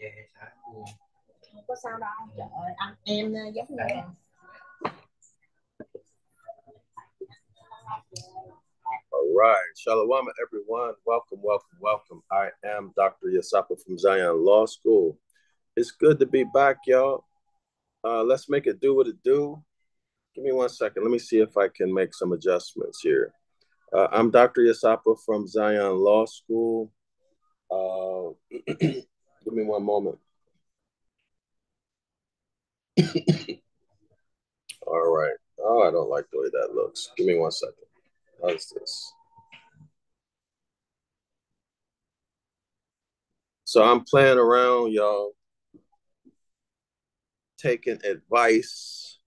về xã buồn không có sao đâu trời ơi anh em giống như là All right. Shalom, everyone. Welcome, welcome, welcome. I am Dr. Yasapa from Zion Law School. It's good to be back, y'all. Uh, let's make it do what it do. Give me one second. Let me see if I can make some adjustments here. Uh, I'm Dr. Yasapa from Zion Law School. Uh, give me one moment. All right. Oh, I don't like the way that looks. Give me one second. How's this? So I'm playing around, y'all, taking advice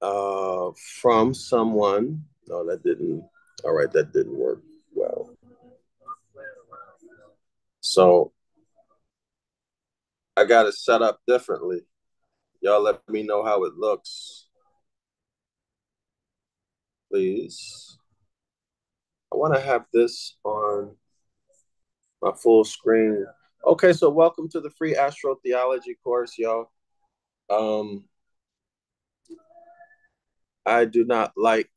uh, from someone. No, that didn't. All right, that didn't work well. So I got it set up differently. Y'all let me know how it looks. Please. I want to have this on my full screen. Okay, so welcome to the free astro theology course, y'all. Um, I do not like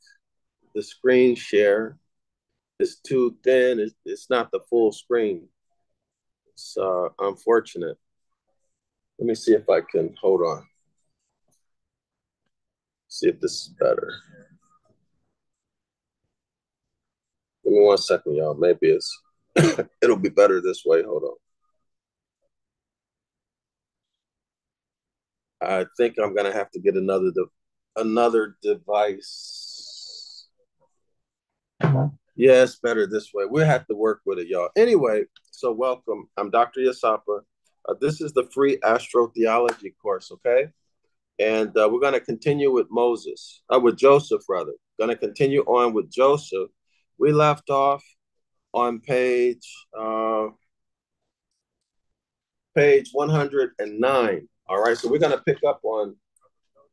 the screen share. It's too thin. It's, it's not the full screen. It's uh, unfortunate. Let me see if I can hold on. See if this is better. Give me one second, y'all. Maybe it's it'll be better this way. Hold on. I think I'm gonna have to get another de- another device. Uh-huh. Yeah, it's better this way. We'll have to work with it, y'all. Anyway, so welcome. I'm Dr. Yasapa. Uh, this is the free astrotheology course, okay? And uh, we're going to continue with Moses, uh, with Joseph, rather. Going to continue on with Joseph. We left off on page uh, page 109. All right, so we're going to pick up on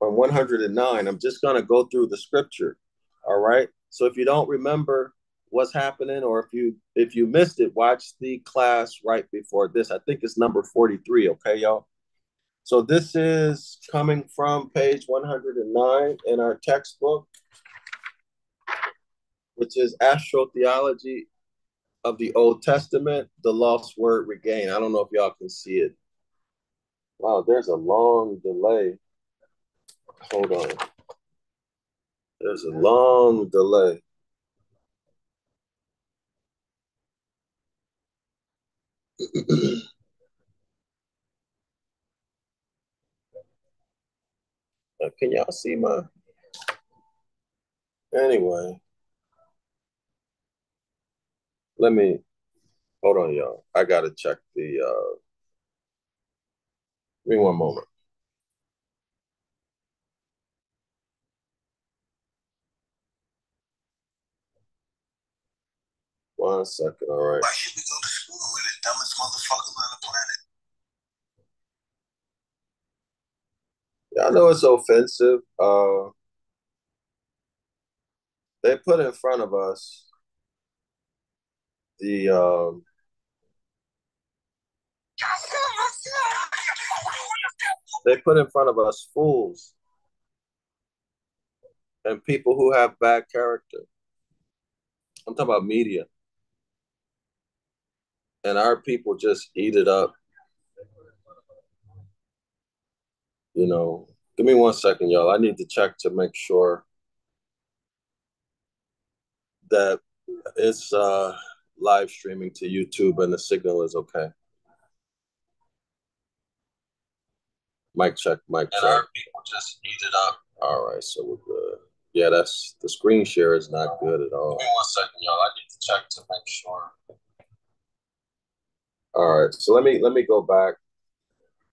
on 109. I'm just going to go through the scripture. All right. So if you don't remember what's happening, or if you if you missed it, watch the class right before this. I think it's number 43. Okay, y'all. So this is coming from page 109 in our textbook, which is Astrotheology of the Old Testament, the lost word regained. I don't know if y'all can see it. Wow, there's a long delay. Hold on. There's a long delay. Can y'all see my? Anyway, let me hold on, y'all. I gotta check the. uh Give me one moment. One second, all right. Dumbest motherfuckers on the planet? Yeah, I know it's offensive. Uh, they put in front of us the um, they put in front of us fools and people who have bad character. I'm talking about media. And our people just eat it up. You know, give me one second, y'all. I need to check to make sure that it's uh, live streaming to YouTube and the signal is okay. Mic check, mic check. And our people just eat it up. All right, so we're good. Yeah, that's the screen share is not good at all. Give me one second, y'all. I need to check to make sure. All right, so let me let me go back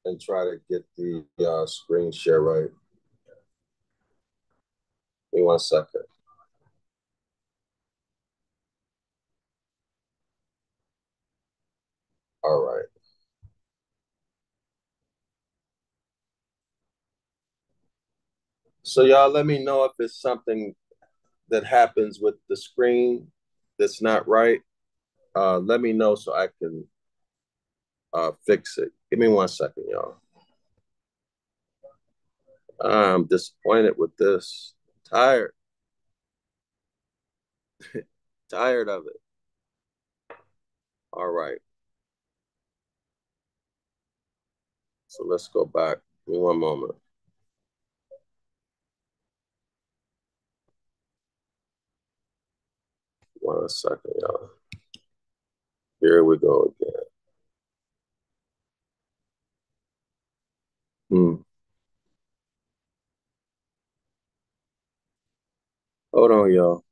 and try to get the uh, screen share right. Give me one second. All right. So y'all let me know if it's something that happens with the screen that's not right. Uh, let me know so I can uh, fix it. Give me one second, y'all. I'm disappointed with this. Tired. Tired of it. All right. So let's go back. Give me one moment. One second, y'all. Here we go again. Hmm. Hold on, y'all.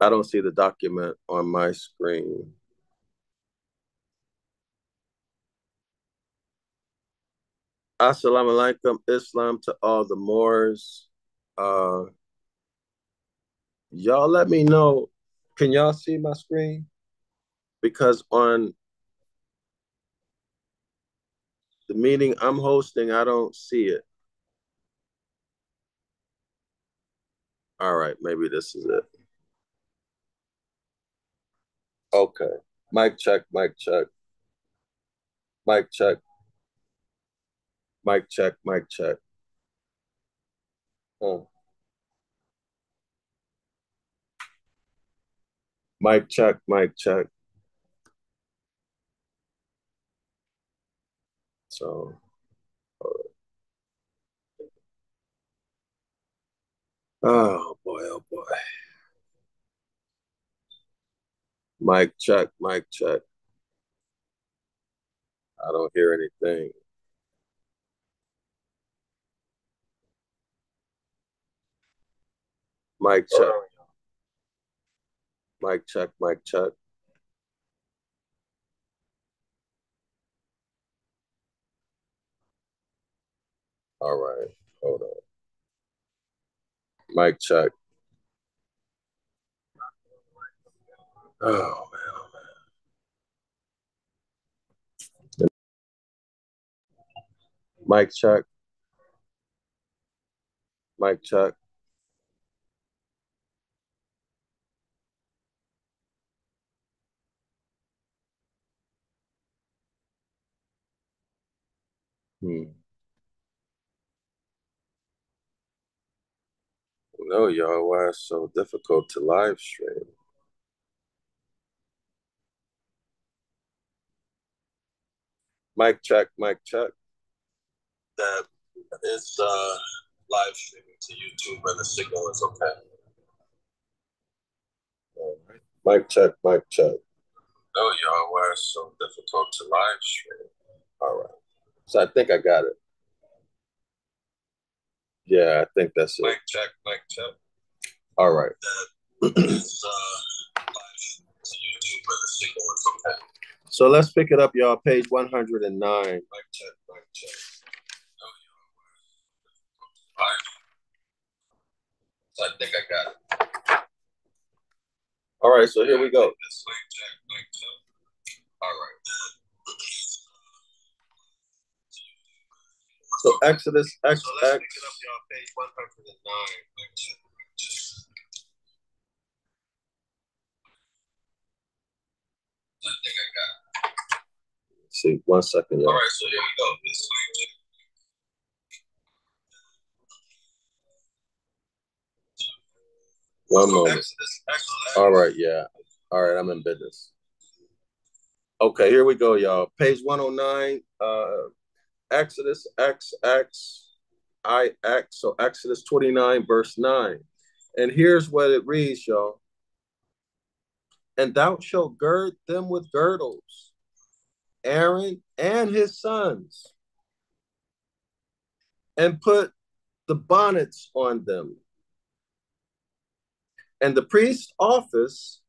I don't see the document on my screen. Assalamu alaikum, Islam to all the Moors. Uh, y'all let me know. Can y'all see my screen? Because on the meeting I'm hosting, I don't see it. All right, maybe this is it. Okay. Mic check, mic check. Mic check. Mic check, mic check. Huh. Mic check, mic check. So, uh, oh boy, oh boy. Mic check, mic check. I don't hear anything. Mic check. Mic check, mic check. All right, hold on. Mic check. Oh man, oh man. Mic check. Mic check. Hmm. No, y'all, why it's so difficult to live stream? Mic check, mic check. That it's uh live streaming to YouTube and the signal is okay. All right. Mic check, mic check. No, y'all, why it's so difficult to live stream? All right. So I think I got it. Yeah, I think that's it. Mic check, mic check. All right. Uh, okay. So let's pick it up, y'all. Page 109. Mic check, mic check. So I think I got it. All right, so here we go. All right. So Exodus, X, so let's X. pick it up, y'all. Page 109. I think I got it. See, one second, y'all. All right, so here we go. One moment. All right, yeah. All right, I'm in business. Okay, here we go, y'all. Page 109, uh, Exodus XX IX. So Exodus 29, verse 9. And here's what it reads, y'all. And thou shalt gird them with girdles, Aaron and his sons, and put the bonnets on them. And the priest's office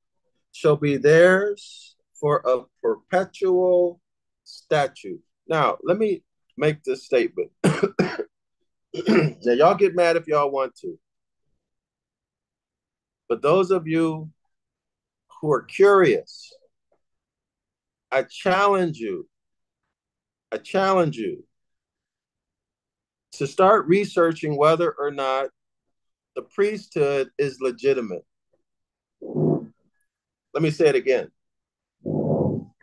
shall be theirs for a perpetual statute. Now, let me make this statement. now, y'all get mad if y'all want to. But those of you who are curious, I challenge you, I challenge you to start researching whether or not the priesthood is legitimate. Let me say it again.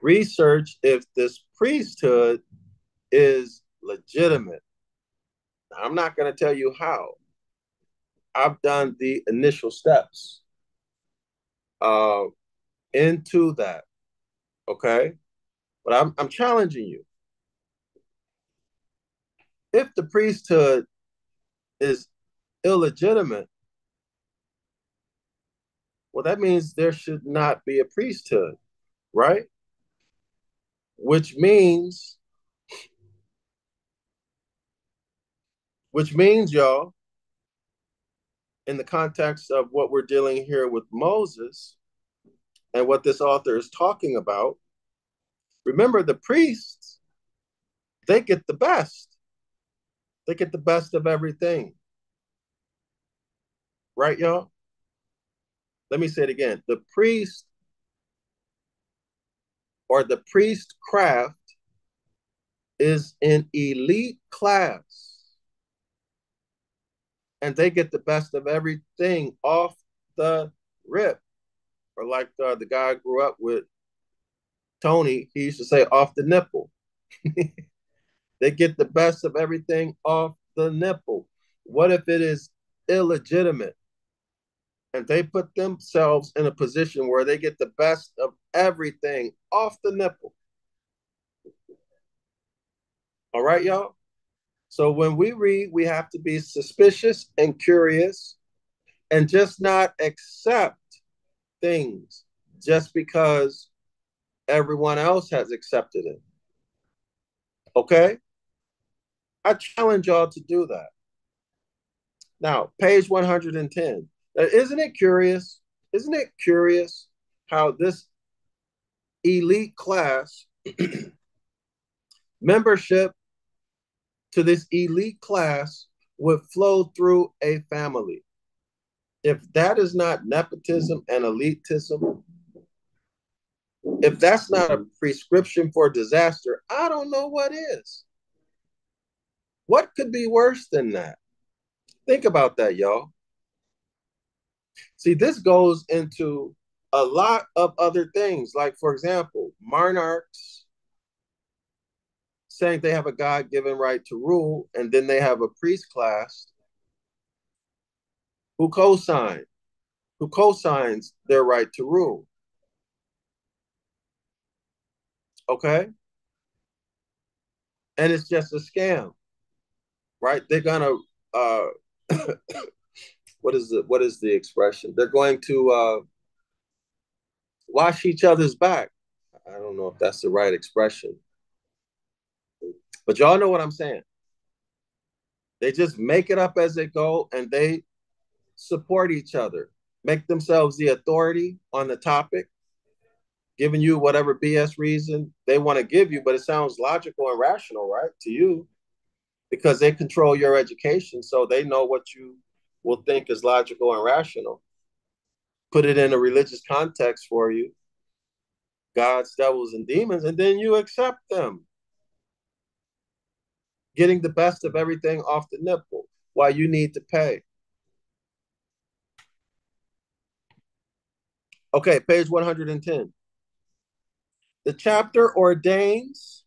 Research if this priesthood is legitimate. I'm not going to tell you how. I've done the initial steps uh, into that. Okay. But I'm, I'm challenging you. If the priesthood is illegitimate, well, that means there should not be a priesthood, right? Which means, which means, y'all, in the context of what we're dealing here with Moses and what this author is talking about, remember the priests, they get the best. They get the best of everything. Right, y'all? Let me say it again. The priest or the priest craft is an elite class and they get the best of everything off the rip. Or like uh, the guy I grew up with, Tony, he used to say off the nipple. they get the best of everything off the nipple. What if it is illegitimate? And they put themselves in a position where they get the best of everything off the nipple. All right, y'all? So when we read, we have to be suspicious and curious and just not accept things just because everyone else has accepted it. Okay? I challenge y'all to do that. Now, page 110. Now, isn't it curious? Isn't it curious how this elite class membership to this elite class would flow through a family. If that is not nepotism and elitism, if that's not a prescription for disaster, I don't know what is. What could be worse than that? Think about that, y'all. See, this goes into a lot of other things. Like, for example, monarchs saying they have a God given right to rule, and then they have a priest class who co-sign, who co-signs their right to rule. Okay? And it's just a scam, right? They're gonna uh what is the what is the expression? They're going to uh wash each other's back. I don't know if that's the right expression. But y'all know what I'm saying. They just make it up as they go and they support each other, make themselves the authority on the topic, giving you whatever BS reason they want to give you, but it sounds logical and rational, right? To you, because they control your education. So they know what you will think is logical and rational. Put it in a religious context for you gods, devils, and demons, and then you accept them getting the best of everything off the nipple while you need to pay. Okay, page 110. The chapter ordains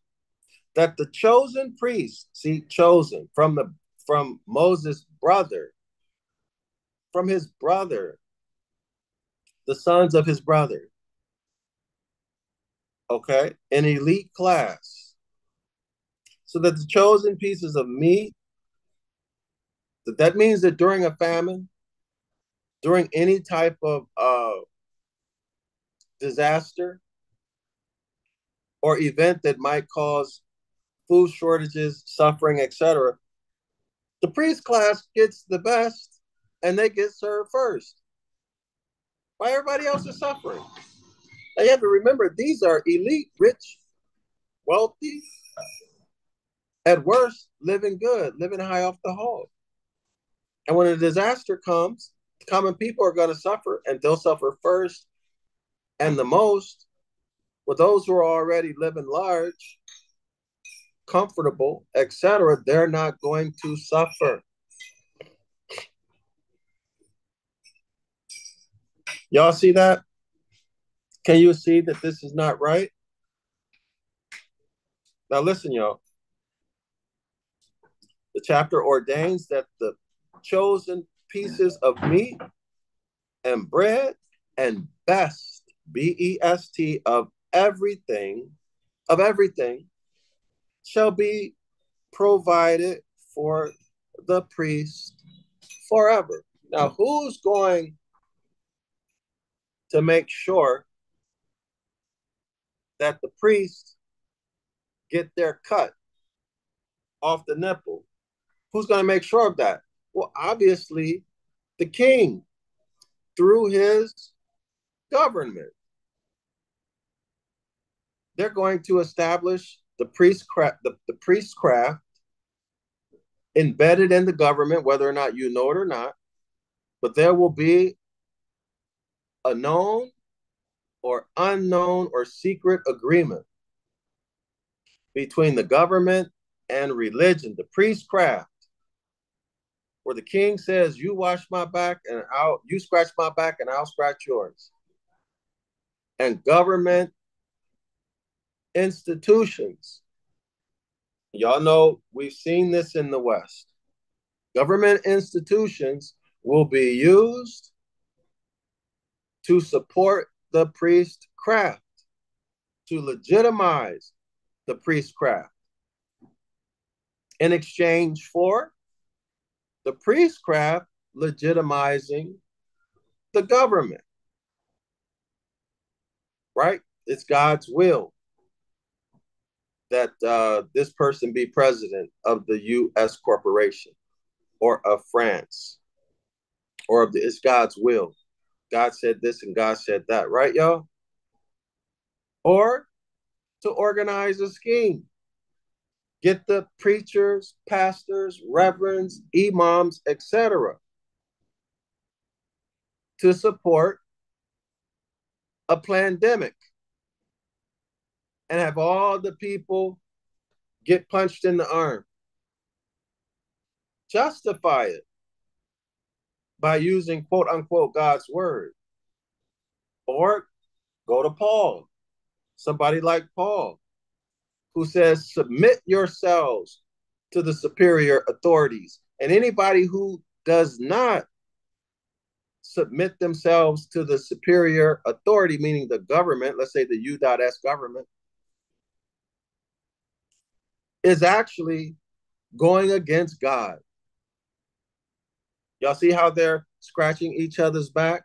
that the chosen priest, see, chosen from the from Moses' brother, from his brother, the sons of his brother. Okay, an elite class so that the chosen pieces of meat, that, that means that during a famine, during any type of uh, disaster or event that might cause food shortages, suffering, etc., the priest class gets the best and they get served first. Why everybody else is suffering? Now you have to remember these are elite, rich, wealthy, at worst, living good, living high off the hog. And when a disaster comes, common people are going to suffer, and they'll suffer first and the most. With those who are already living large, comfortable, etc., they're not going to suffer. Y'all see that? Can you see that this is not right? Now, listen, y'all. The chapter ordains that the chosen pieces of meat and bread and best, B E S T, of everything, of everything, shall be provided for the priest forever. Now, who's going to make sure that the priests get their cut off the nipple? Who's going to make sure of that? Well, obviously, the king through his government. They're going to establish the priestcraft, the, the priestcraft embedded in the government, whether or not you know it or not. But there will be a known or unknown or secret agreement between the government and religion, the priestcraft, where the king says, "You wash my back, and I'll you scratch my back, and I'll scratch yours." And government institutions. Y'all know we've seen this in the West. Government institutions will be used to support the priestcraft, to legitimize the priestcraft in exchange for the priestcraft legitimizing the government. Right? It's God's will that uh, this person be president of the U.S. corporation or of France or of the, it's God's will. God said this and God said that, right, y'all? Or to organize a scheme. Get the preachers, pastors, reverends, imams, etc. to support a pandemic and have all the people get punched in the arm. Justify it by using quote unquote God's word. Or go to Paul, somebody like Paul, who says, Submit yourselves to the superior authorities. And anybody who does not submit themselves to the superior authority, meaning the government, let's say the U.S. government, is actually going against God. Y'all see how they're scratching each other's back?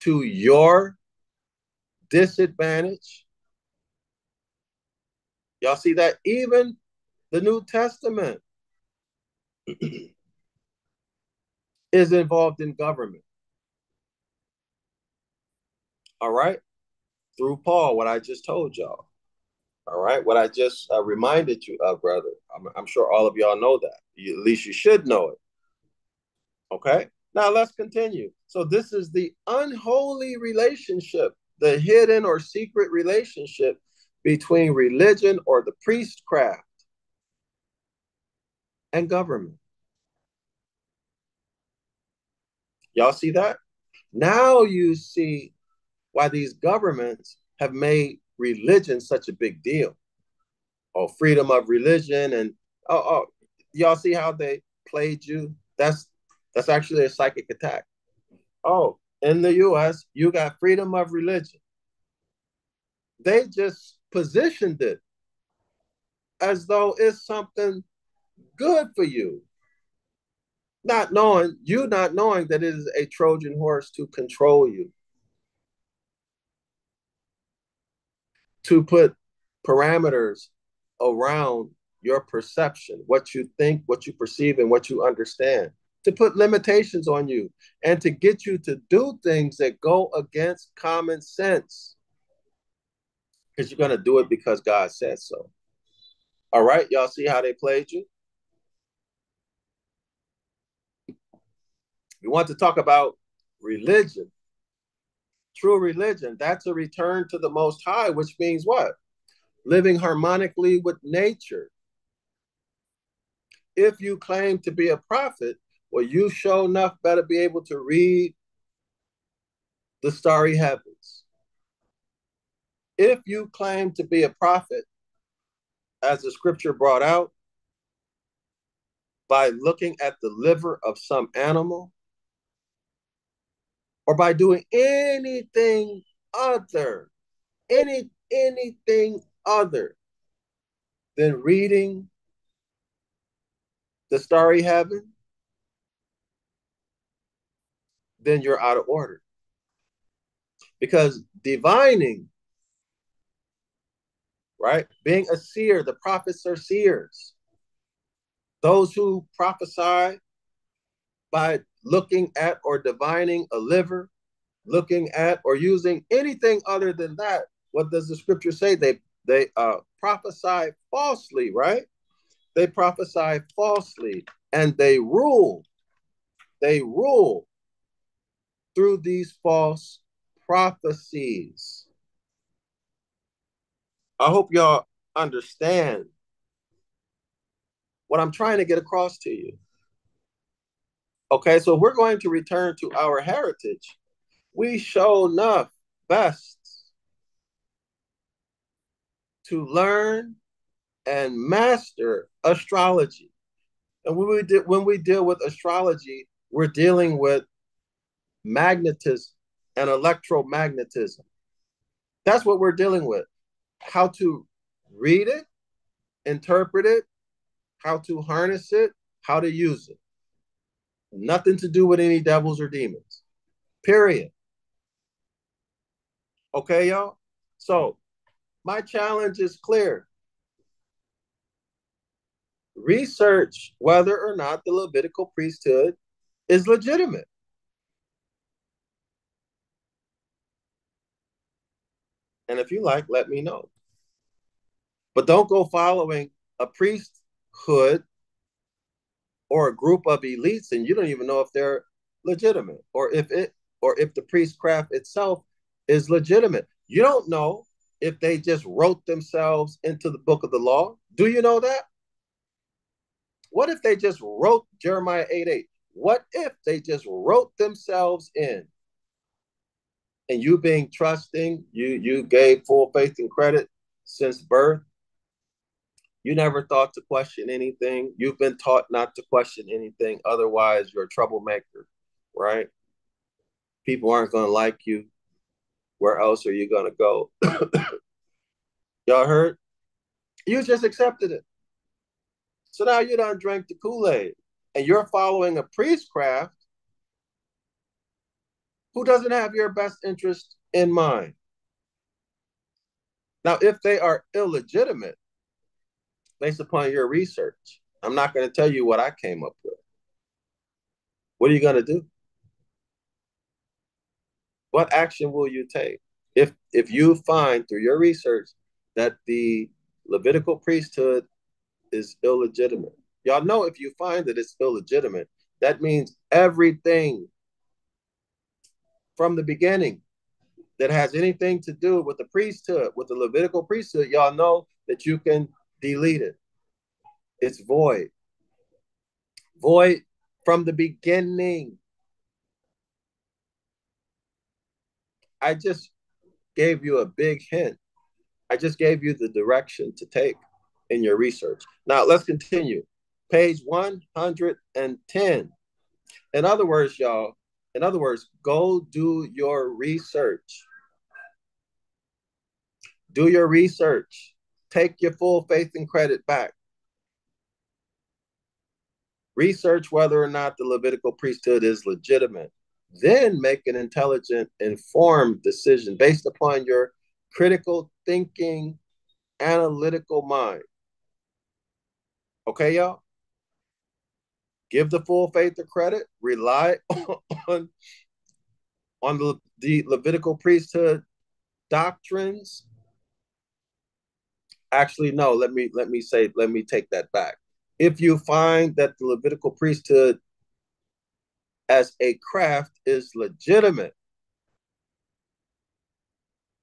To your disadvantage. Y'all see that even the New Testament is involved in government. All right? Through Paul, what I just told y'all. All right, what I just uh, reminded you of, brother. I'm, I'm sure all of y'all know that. You, at least you should know it. Okay, now let's continue. So, this is the unholy relationship, the hidden or secret relationship between religion or the priestcraft and government. Y'all see that? Now you see why these governments have made religion such a big deal. Oh, freedom of religion and oh, oh, y'all see how they played you? That's that's actually a psychic attack. Oh, in the US, you got freedom of religion. They just positioned it as though it's something good for you. Not knowing, you not knowing that it is a Trojan horse to control you. to put parameters around your perception, what you think, what you perceive, and what you understand, to put limitations on you, and to get you to do things that go against common sense. Because you're going to do it because God says so. All right, y'all see how they played you? We want to talk about religion true religion. That's a return to the Most High, which means what? Living harmonically with nature. If you claim to be a prophet, well, you show enough better be able to read the starry heavens. If you claim to be a prophet, as the scripture brought out, by looking at the liver of some animal, or by doing anything other, any anything other than reading the starry heaven, then you're out of order. Because divining, right? Being a seer, the prophets are seers. Those who prophesy by looking at or divining a liver, looking at or using anything other than that, what does the scripture say? They they uh, prophesy falsely, right? They prophesy falsely and they rule. They rule through these false prophecies. I hope y'all understand what I'm trying to get across to you. Okay, so we're going to return to our heritage. We show enough best to learn and master astrology. And when we, de- when we deal with astrology, we're dealing with magnetism and electromagnetism. That's what we're dealing with. How to read it, interpret it, how to harness it, how to use it. Nothing to do with any devils or demons. Period. Okay, y'all? So, my challenge is clear. Research whether or not the Levitical priesthood is legitimate. And if you like, let me know. But don't go following a priesthood or a group of elites and you don't even know if they're legitimate or if it or if the priestcraft itself is legitimate. You don't know if they just wrote themselves into the book of the law. Do you know that? What if they just wrote Jeremiah 8 8? What if they just wrote themselves in? And you being trusting, you you gave full faith and credit since birth. You never thought to question anything. You've been taught not to question anything. Otherwise, you're a troublemaker, right? People aren't going to like you. Where else are you going to go? Y'all heard? You just accepted it. So now you don't drink the Kool Aid and you're following a priestcraft who doesn't have your best interest in mind. Now, if they are illegitimate, based upon your research, I'm not going to tell you what I came up with. What are you going to do? What action will you take if if you find through your research that the Levitical priesthood is illegitimate? Y'all know if you find that it's illegitimate, that means everything from the beginning that has anything to do with the priesthood, with the Levitical priesthood, y'all know that you can delete it. It's void. Void from the beginning. I just gave you a big hint. I just gave you the direction to take in your research. Now let's continue. Page 110. In other words, y'all, in other words, go do your research. Do your research. Take your full faith and credit back. Research whether or not the Levitical priesthood is legitimate. Then make an intelligent, informed decision based upon your critical thinking, analytical mind. Okay, y'all? Give the full faith or credit, rely on, on the, the Levitical priesthood doctrines. Actually, no, let me let me say, let me take that back. If you find that the Levitical priesthood as a craft is legitimate,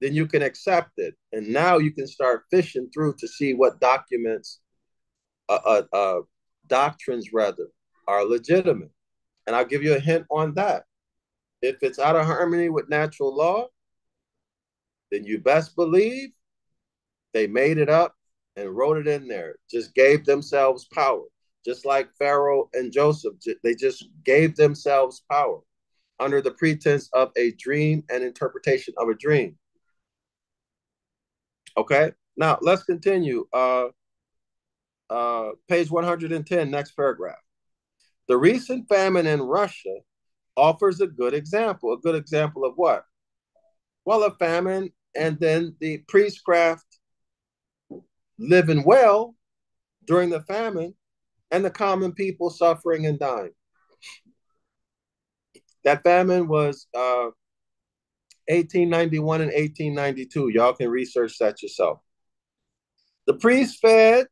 then you can accept it. And now you can start fishing through to see what documents, uh, uh, uh, doctrines rather, are legitimate. And I'll give you a hint on that. if it's out of harmony with natural law, then you best believe they made it up and wrote it in there, just gave themselves power. Just like Pharaoh and Joseph, they just gave themselves power under the pretense of a dream and interpretation of a dream. Okay, now let's continue. Uh, uh, page 110, next paragraph. The recent famine in Russia offers a good example. A good example of what? Well, a famine and then the priestcraft living well during the famine and the common people suffering and dying. That famine was uh, 1891 and 1892. Y'all can research that yourself. The priests fed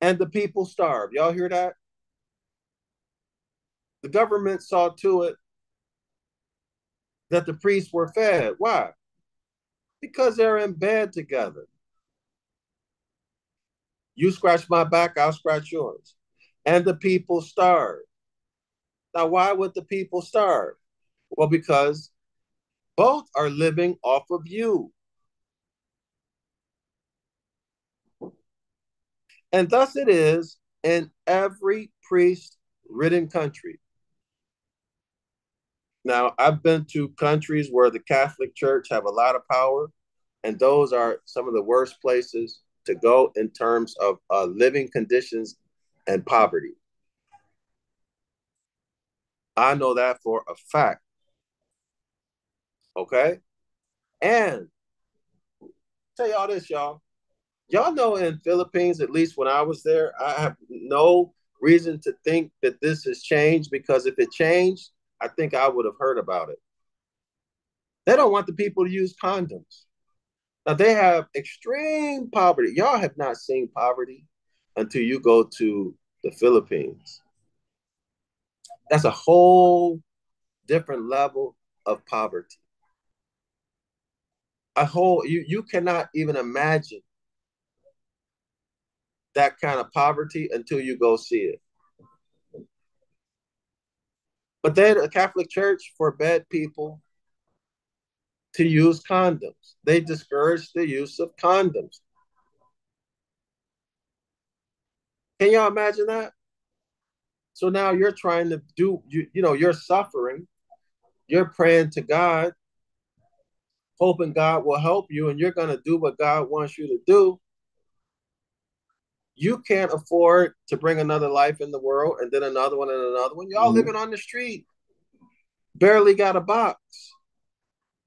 and the people starved. Y'all hear that? The government saw to it that the priests were fed. Why? Because they're in bed together. You scratch my back, I'll scratch yours. And the people starved. Now, why would the people starve? Well, because both are living off of you. And thus it is in every priest ridden country. Now, I've been to countries where the Catholic Church have a lot of power, and those are some of the worst places to go in terms of uh, living conditions and poverty. I know that for a fact. Okay? And tell y'all this, y'all. Y'all know in Philippines, at least when I was there, I have no reason to think that this has changed because if it changed, I think I would have heard about it. They don't want the people to use condoms. Now they have extreme poverty. Y'all have not seen poverty until you go to the Philippines. That's a whole different level of poverty. A whole you you cannot even imagine that kind of poverty until you go see it. But then a Catholic Church forbade people to use condoms. They discouraged the use of condoms. Can y'all imagine that? So now you're trying to do you you know you're suffering. You're praying to God, hoping God will help you, and you're gonna do what God wants you to do. You can't afford to bring another life in the world and then another one and another one. Y'all mm-hmm. living on the street, barely got a box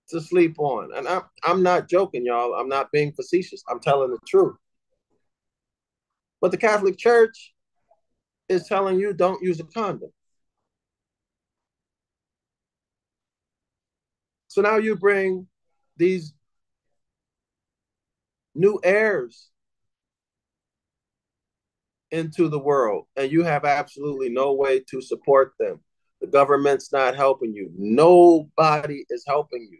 to sleep on. And I'm I'm not joking, y'all. I'm not being facetious. I'm telling the truth. But the Catholic Church is telling you don't use a condom. So now you bring these new heirs into the world and you have absolutely no way to support them. The government's not helping you. Nobody is helping you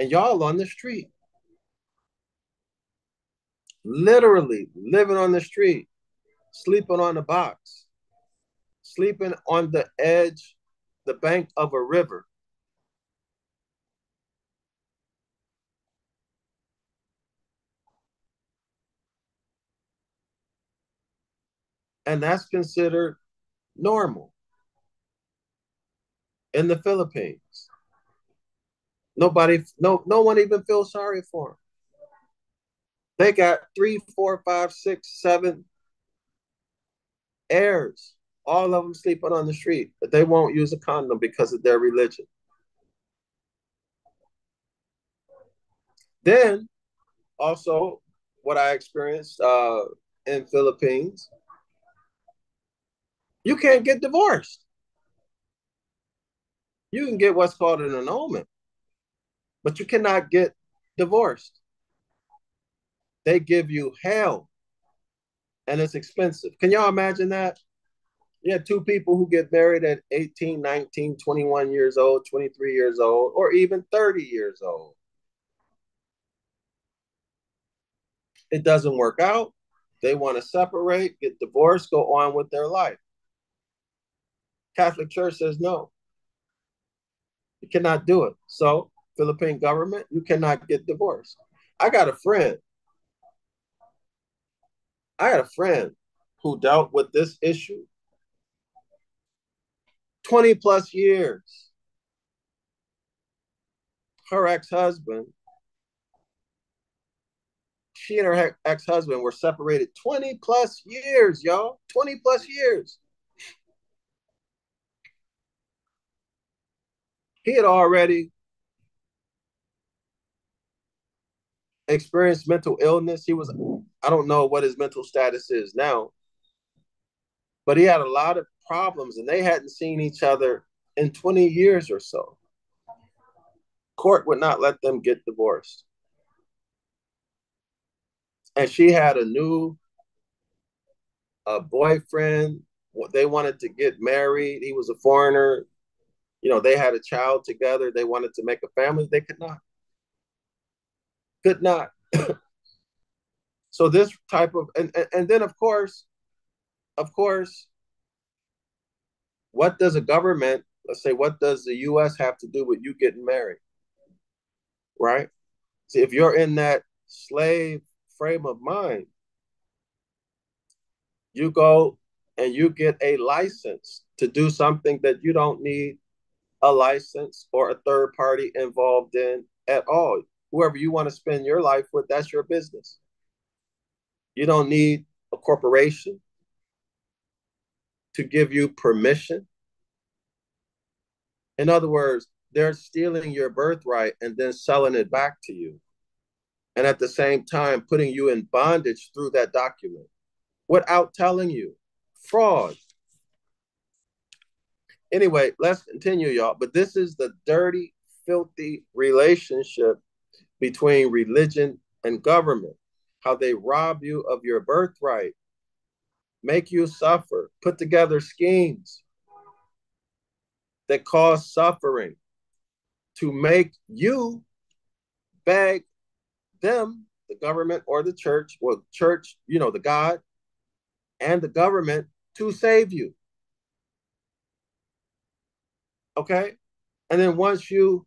and y'all on the street. Literally living on the street, sleeping on the box, sleeping on the edge, the bank of a river. And that's considered normal in the Philippines. Nobody, no, no one even feels sorry for them. They got three, four, five, six, seven heirs. All of them sleeping on the street, but they won't use a condom because of their religion. Then, also, what I experienced uh, in Philippines, you can't get divorced. You can get what's called an annulment but you cannot get divorced. They give you hell and it's expensive. Can y'all imagine that? You have two people who get married at 18, 19, 21 years old, 23 years old, or even 30 years old. It doesn't work out. They want to separate, get divorced, go on with their life. Catholic Church says no. You cannot do it. So, Philippine government, you cannot get divorced. I got a friend. I had a friend who dealt with this issue 20 plus years. Her ex husband, she and her ex husband were separated 20 plus years, y'all. 20 plus years. He had already experienced mental illness. He was, I don't know what his mental status is now, but he had a lot of problems and they hadn't seen each other in 20 years or so. Court would not let them get divorced. And she had a new a boyfriend. They wanted to get married. He was a foreigner. You know, they had a child together. They wanted to make a family. They could not. Could not. so this type of and, and and then of course, of course, what does a government, let's say, what does the US have to do with you getting married? Right? See, if you're in that slave frame of mind, you go and you get a license to do something that you don't need a license or a third party involved in at all. Whoever you want to spend your life with, that's your business. You don't need a corporation to give you permission. In other words, they're stealing your birthright and then selling it back to you. And at the same time, putting you in bondage through that document without telling you. Fraud. Anyway, let's continue, y'all. But this is the dirty, filthy relationship between religion and government, how they rob you of your birthright make you suffer, put together schemes that cause suffering to make you beg them, the government or the church, well, church, you know, the God and the government to save you. Okay? And then once you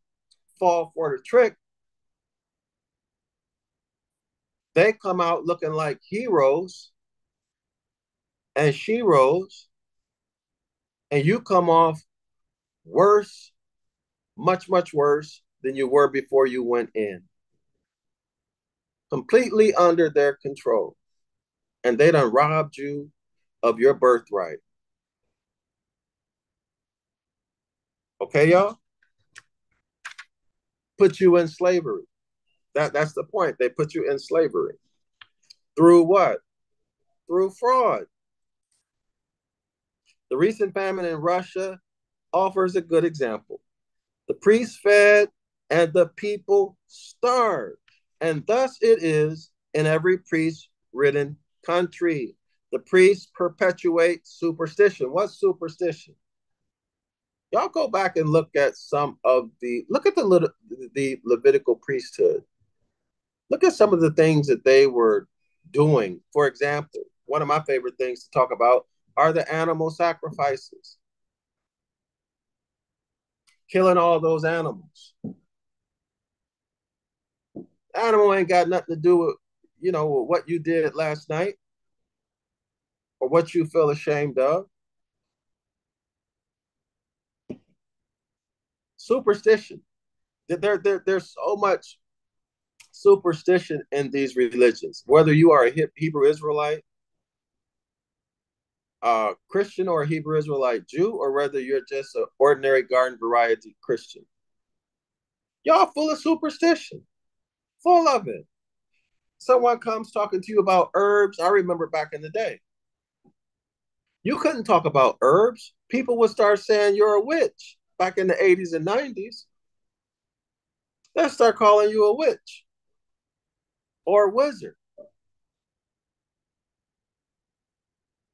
fall for the trick, they come out looking like heroes and she and you come off worse, much, much worse than you were before you went in. Completely under their control. And they done robbed you of your birthright. Okay, y'all? Put you in slavery. That, that's the point. They put you in slavery. Through what? Through fraud. The recent famine in Russia offers a good example. The priests fed and the people starved. And thus it is in every priest ridden country. The priests perpetuate superstition. What's superstition? Y'all go back and look at some of the look at the little the Levitical priesthood. Look at some of the things that they were doing. For example, one of my favorite things to talk about are the animal sacrifices. Killing all those animals. Animal ain't got nothing to do with, you know, what you did last night or what you feel ashamed of. Superstition. There, there, there's so much superstition in these religions. Whether you are a Hebrew Israelite uh, Christian or Hebrew Israelite Jew, or whether you're just an ordinary garden variety Christian. Y'all full of superstition, full of it. Someone comes talking to you about herbs. I remember back in the day, you couldn't talk about herbs. People would start saying you're a witch back in the 80s and 90s. They'll start calling you a witch or a wizard.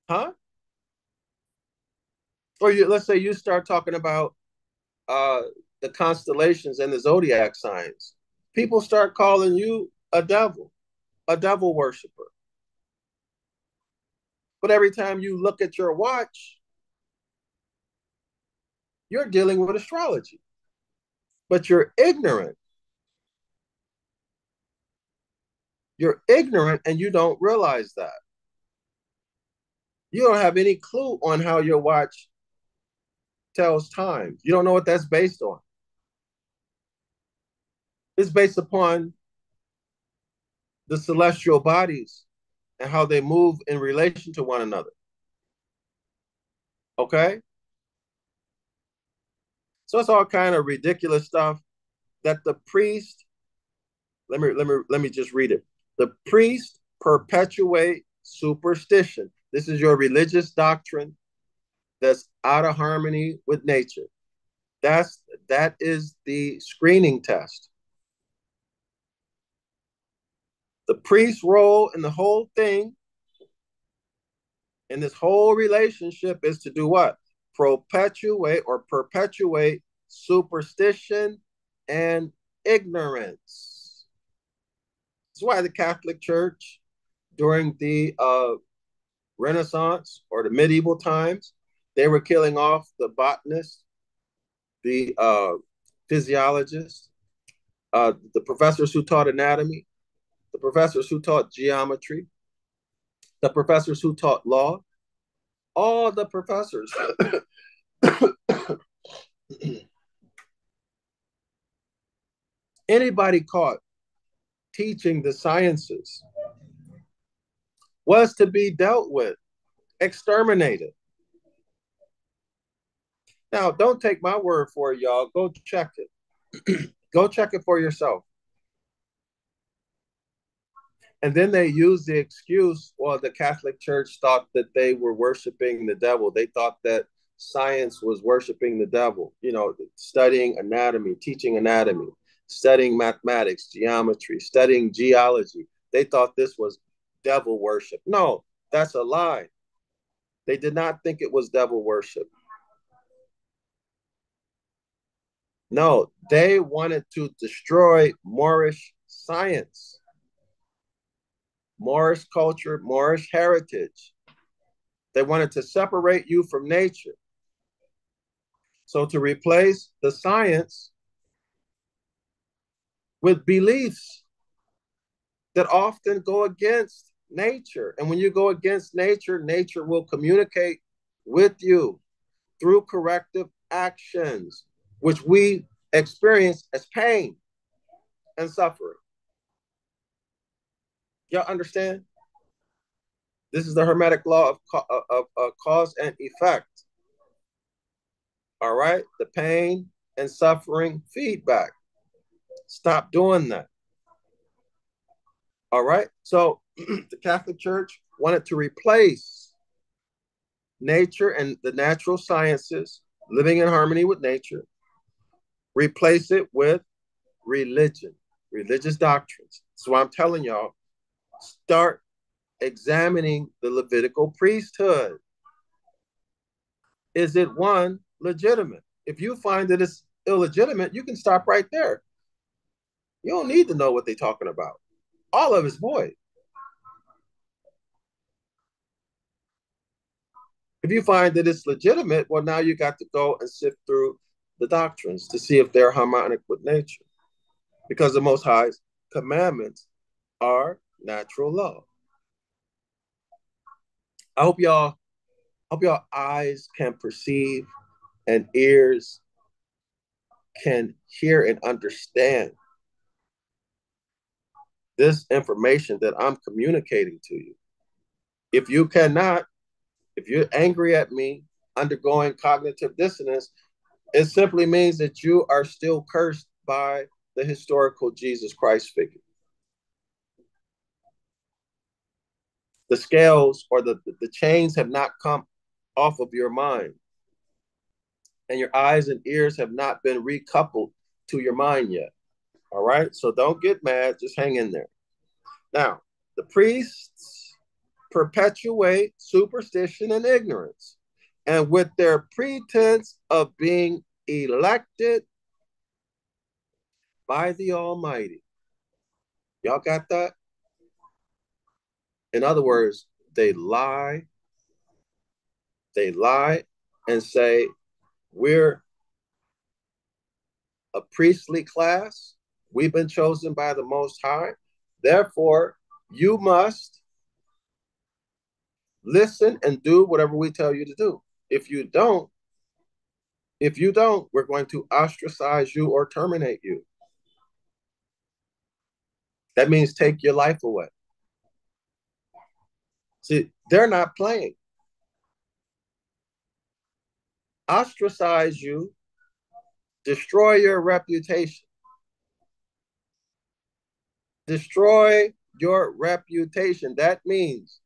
Huh? or you, let's say you start talking about uh, the constellations and the zodiac signs, people start calling you a devil, a devil worshiper. But every time you look at your watch, you're dealing with astrology. but you're ignorant. You're ignorant and you don't realize that. You don't have any clue on how your watch tells time. You don't know what that's based on. It's based upon the celestial bodies and how they move in relation to one another. Okay? So it's all kind of ridiculous stuff that the priest let me let me let me just read it. The priest perpetuate superstition. This is your religious doctrine that's out of harmony with nature. That's that is the screening test. The priest's role in the whole thing, in this whole relationship, is to do what? Perpetuate or perpetuate superstition and ignorance. That's why the Catholic Church during the uh, Renaissance or the medieval times, they were killing off the botanists, the uh, physiologists, uh, the professors who taught anatomy, the professors who taught geometry, the professors who taught law, all the professors. Anybody caught teaching the sciences was to be dealt with, exterminated. Now, don't take my word for it, y'all. Go check it. Go check it for yourself. And then they used the excuse, well, the Catholic Church thought that they were worshiping the devil. They thought that science was worshiping the devil, you know, studying anatomy, teaching anatomy, studying mathematics, geometry, studying geology. They thought this was devil worship. No, that's a lie. They did not think it was devil worship. No, they wanted to destroy Moorish science, Moorish culture, Moorish heritage. They wanted to separate you from nature. So, to replace the science with beliefs that often go against nature. And when you go against nature, nature will communicate with you through corrective actions which we experience as pain and suffering. Y'all understand? This is the Hermetic law of, of, of cause and effect. All right? The pain and suffering feedback. Stop doing that. All right? So the Catholic Church wanted to replace nature and the natural sciences, living in harmony with nature, Replace it with religion, religious doctrines. So I'm telling y'all, start examining the Levitical priesthood. Is it one legitimate? If you find that it's illegitimate, you can stop right there. You don't need to know what they're talking about. All of it's void. If you find that it's legitimate, well, now you got to go and sift through the doctrines to see if they're harmonic with nature. Because the Most High's commandments are natural law. I hope y'all, hope y'all eyes can perceive and ears can hear and understand this information that I'm communicating to you. If you cannot, if you're angry at me, undergoing cognitive dissonance, it simply means that you are still cursed by the historical Jesus Christ figure. The scales or the, the chains have not come off of your mind, and your eyes and ears have not been recoupled to your mind yet. All right, so don't get mad, just hang in there. Now, the priests perpetuate superstition and ignorance and with their pretense of being elected by the Almighty. Y'all got that? In other words, they lie. They lie and say, We're a priestly class. We've been chosen by the Most High. Therefore, you must listen and do whatever we tell you to do. If you don't, if you don't, we're going to ostracize you or terminate you. That means take your life away. See, they're not playing. Ostracize you, destroy your reputation, destroy your reputation. That means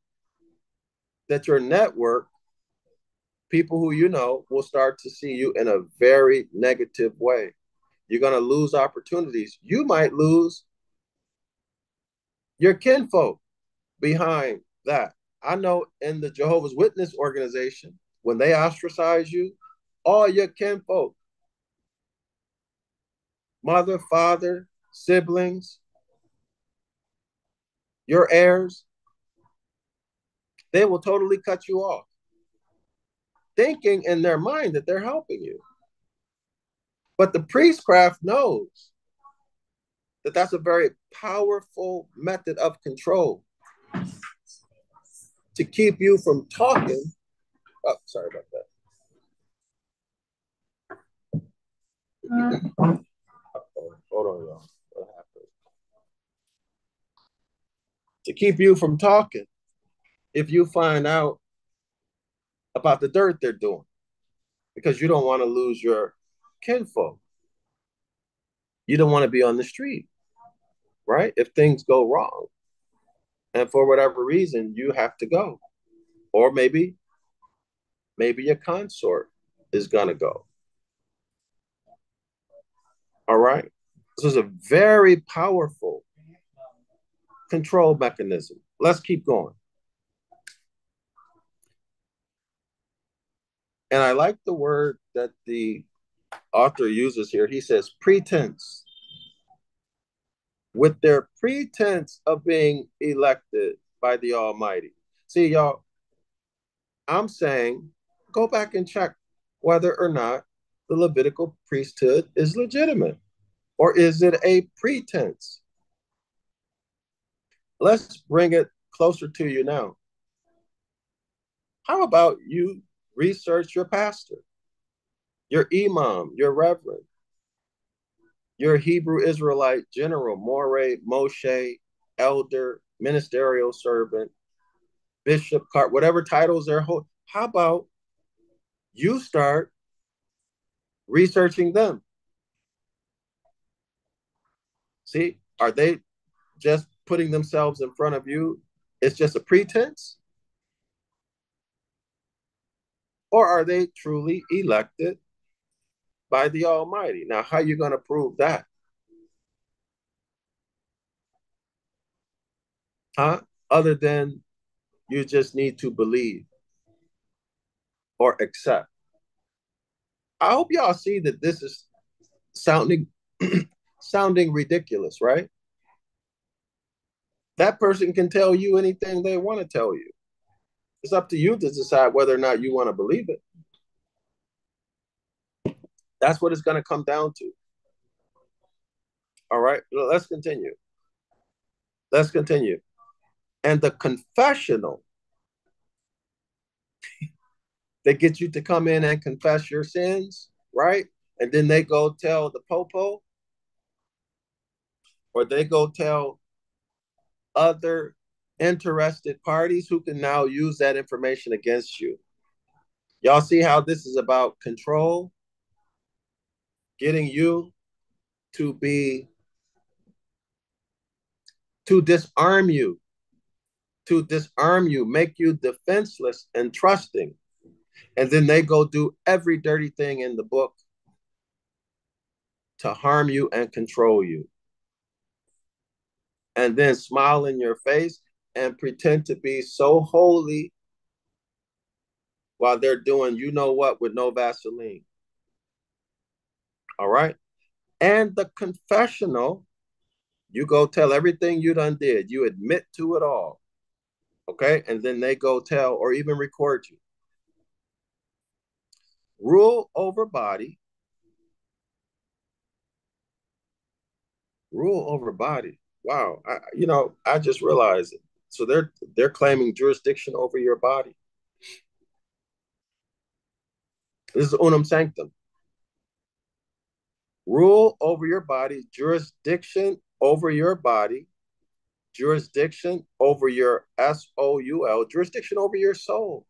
that your network, people who you know, will start to see you in a very negative way. You're going to lose opportunities. You might lose your kinfolk behind that. I know in the Jehovah's Witness organization, when they ostracize you, all your kinfolk, mother, father, siblings, your heirs, they will totally cut you off, thinking in their mind that they're helping you. But the priestcraft knows that that's a very powerful method of control to keep you from talking. Oh, sorry about that. Hold on, y'all. What happened? To keep you from talking if you find out about the dirt they're doing because you don't want to lose your kinfolk. You don't want to be on the street, right? If things go wrong. And for whatever reason, you have to go. Or maybe, maybe your consort is going to go. All right. This is a very powerful control mechanism. Let's keep going. And I like the word that the author uses here. He says pretense. With their pretense of being elected by the Almighty. See, y'all, I'm saying go back and check whether or not the Levitical priesthood is legitimate or is it a pretense? Let's bring it closer to you now. How about you Research your pastor, your imam, your reverend, your Hebrew Israelite general, Moray, Moshe, elder, ministerial servant, bishop, cart, whatever titles they're holding. How about you start researching them? See, are they just putting themselves in front of you? It's just a pretense? Or are they truly elected by the Almighty? Now, how are you going to prove that? Huh? Other than you just need to believe or accept. I hope y'all see that this is sounding sounding ridiculous, right? That person can tell you anything they want to tell you. It's up to you to decide whether or not you want to believe it. That's what it's going to come down to. All right, let's continue. Let's continue. And the confessional, they get you to come in and confess your sins, right? And then they go tell the popo, or they go tell other interested parties who can now use that information against you. Y'all see how this is about control? Getting you to be, to disarm you, to disarm you, make you defenseless and trusting. And then they go do every dirty thing in the book to harm you and control you. And then smile in your face and pretend to be so holy while they're doing you know what with no Vaseline. All right. And the confessional, you go tell everything you done did. You admit to it all. Okay. And then they go tell or even record you. Rule over body. Rule over body. Wow. I, you know, I just realized it. So they're they're claiming jurisdiction over your body. This is Unam Sanctam. Rule over your body, jurisdiction over your body, jurisdiction over your S O U L, jurisdiction over your soul.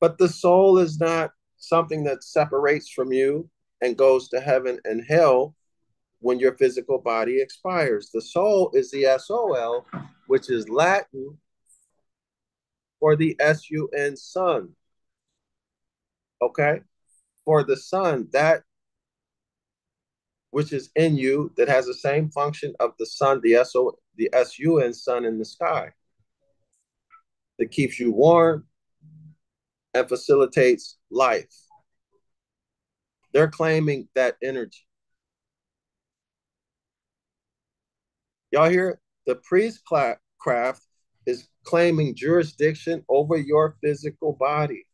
But the soul is not something that separates from you and goes to heaven and hell when your physical body expires. The soul is the S O L, which is Latin for the S U N sun. Okay? For the sun, that which is in you that has the same function of the sun, the SO, the SUN sun in the sky. That keeps you warm and facilitates life. They're claiming that energy. Y'all hear? The priestcraft is claiming jurisdiction over your physical body.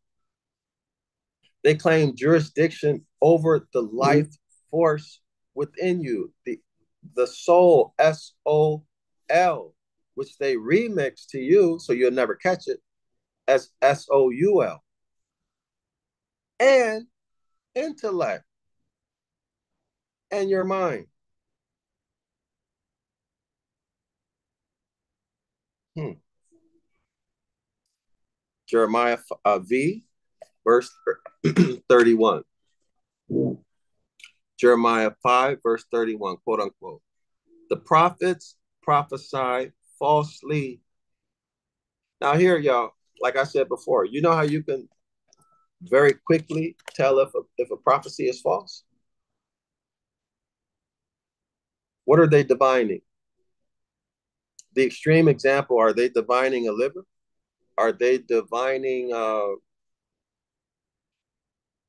They claim jurisdiction over the life force within you, the the soul, S O L, which they remix to you so you'll never catch it as S O U L. And intellect and your mind. Hmm. Jeremiah uh, V, verse 31. Jeremiah 5, verse 31, quote unquote. The prophets prophesy falsely. Now, here, y'all, like I said before, you know how you can very quickly tell if a, if a prophecy is false? What are they divining? The extreme example, are they divining a liver? Are they divining uh,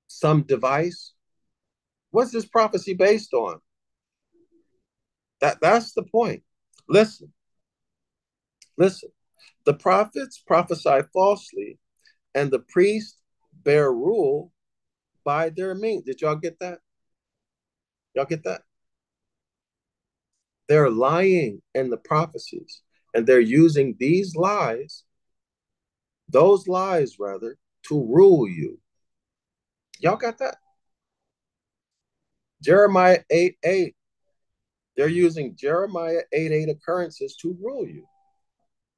some device? What's this prophecy based on? That, that's the point. Listen. Listen. The prophets prophesy falsely, and the priests bear rule by their means. Did y'all get that? Y'all get that? They're lying in the prophecies, and they're using these lies, those lies rather, to rule you. Y'all got that? Jeremiah 8 8. They're using Jeremiah 8 8 occurrences to rule you.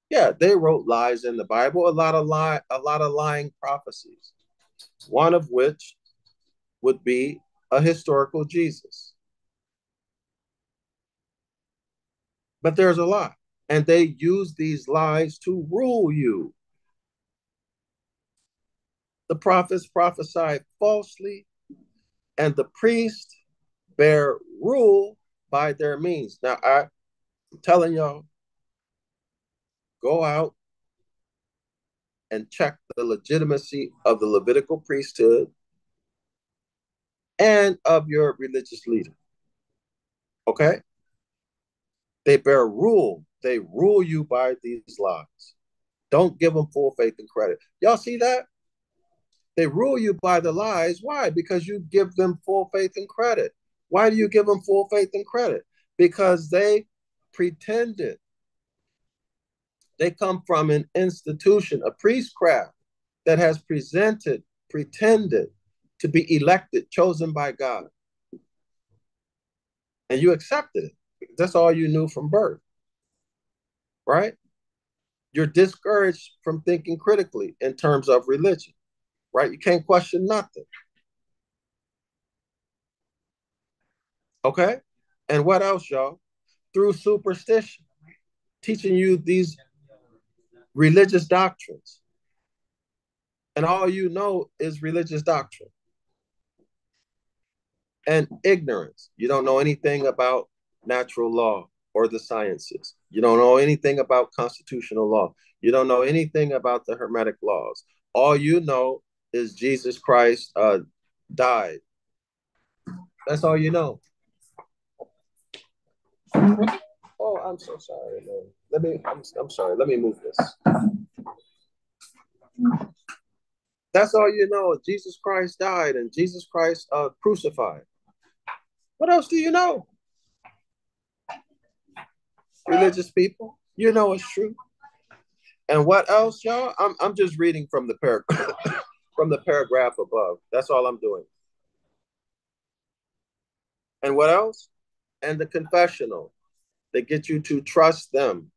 Yeah, they wrote lies in the Bible, a lot of lie, a lot of lying prophecies. One of which would be a historical Jesus. But there's a lot. And they use these lies to rule you. The prophets prophesy falsely, and the priests bear rule by their means. Now, I'm telling y'all, go out and check the legitimacy of the Levitical priesthood and of your religious leader. Okay? They bear rule. They rule you by these lies. Don't give them full faith and credit. Y'all see that? They rule you by the lies. Why? Because you give them full faith and credit. Why do you give them full faith and credit? Because they pretended. They come from an institution, a priestcraft that has presented, pretended to be elected, chosen by God. And you accepted it. That's all you knew from birth. Right? You're discouraged from thinking critically in terms of religion. Right? You can't question nothing. Okay? And what else, y'all? Through superstition, teaching you these religious doctrines. And all you know is religious doctrine. And ignorance. You don't know anything about natural law or the sciences. You don't know anything about constitutional law. You don't know anything about the Hermetic laws. All you know is Jesus Christ uh, died. That's all you know. Oh, I'm so sorry. Man. Let me. I'm, I'm sorry. Let me move this. That's all you know. Jesus Christ died and Jesus Christ uh, crucified. What else do you know? religious people. You know it's true. And what else, y'all? I'm I'm just reading from the paragraph from the paragraph above. That's all I'm doing. And what else? And the confessional. They get you to trust them.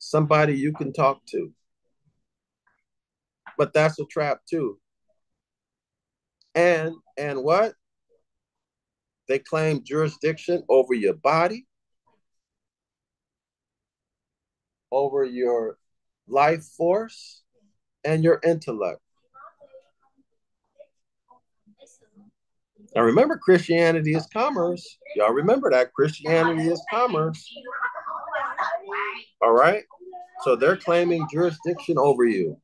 Somebody you can talk to. But that's a trap too. And and what? They claim jurisdiction over your body, over your life force, and your intellect. Now remember, Christianity is commerce. Y'all remember that Christianity is commerce. All right. So they're claiming jurisdiction over you.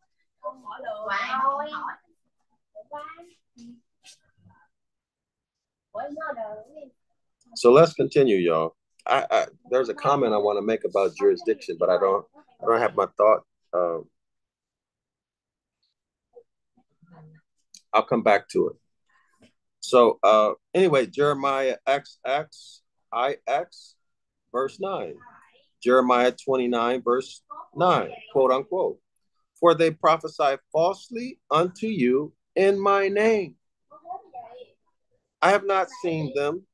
So let's continue, y'all. I, I there's a comment I want to make about jurisdiction, but I don't I don't have my thought. Um, I'll come back to it. So uh, anyway, Jeremiah XX, IX, verse 9. Jeremiah 29, verse 9, quote unquote. For they prophesy falsely unto you in my name. I have not seen them,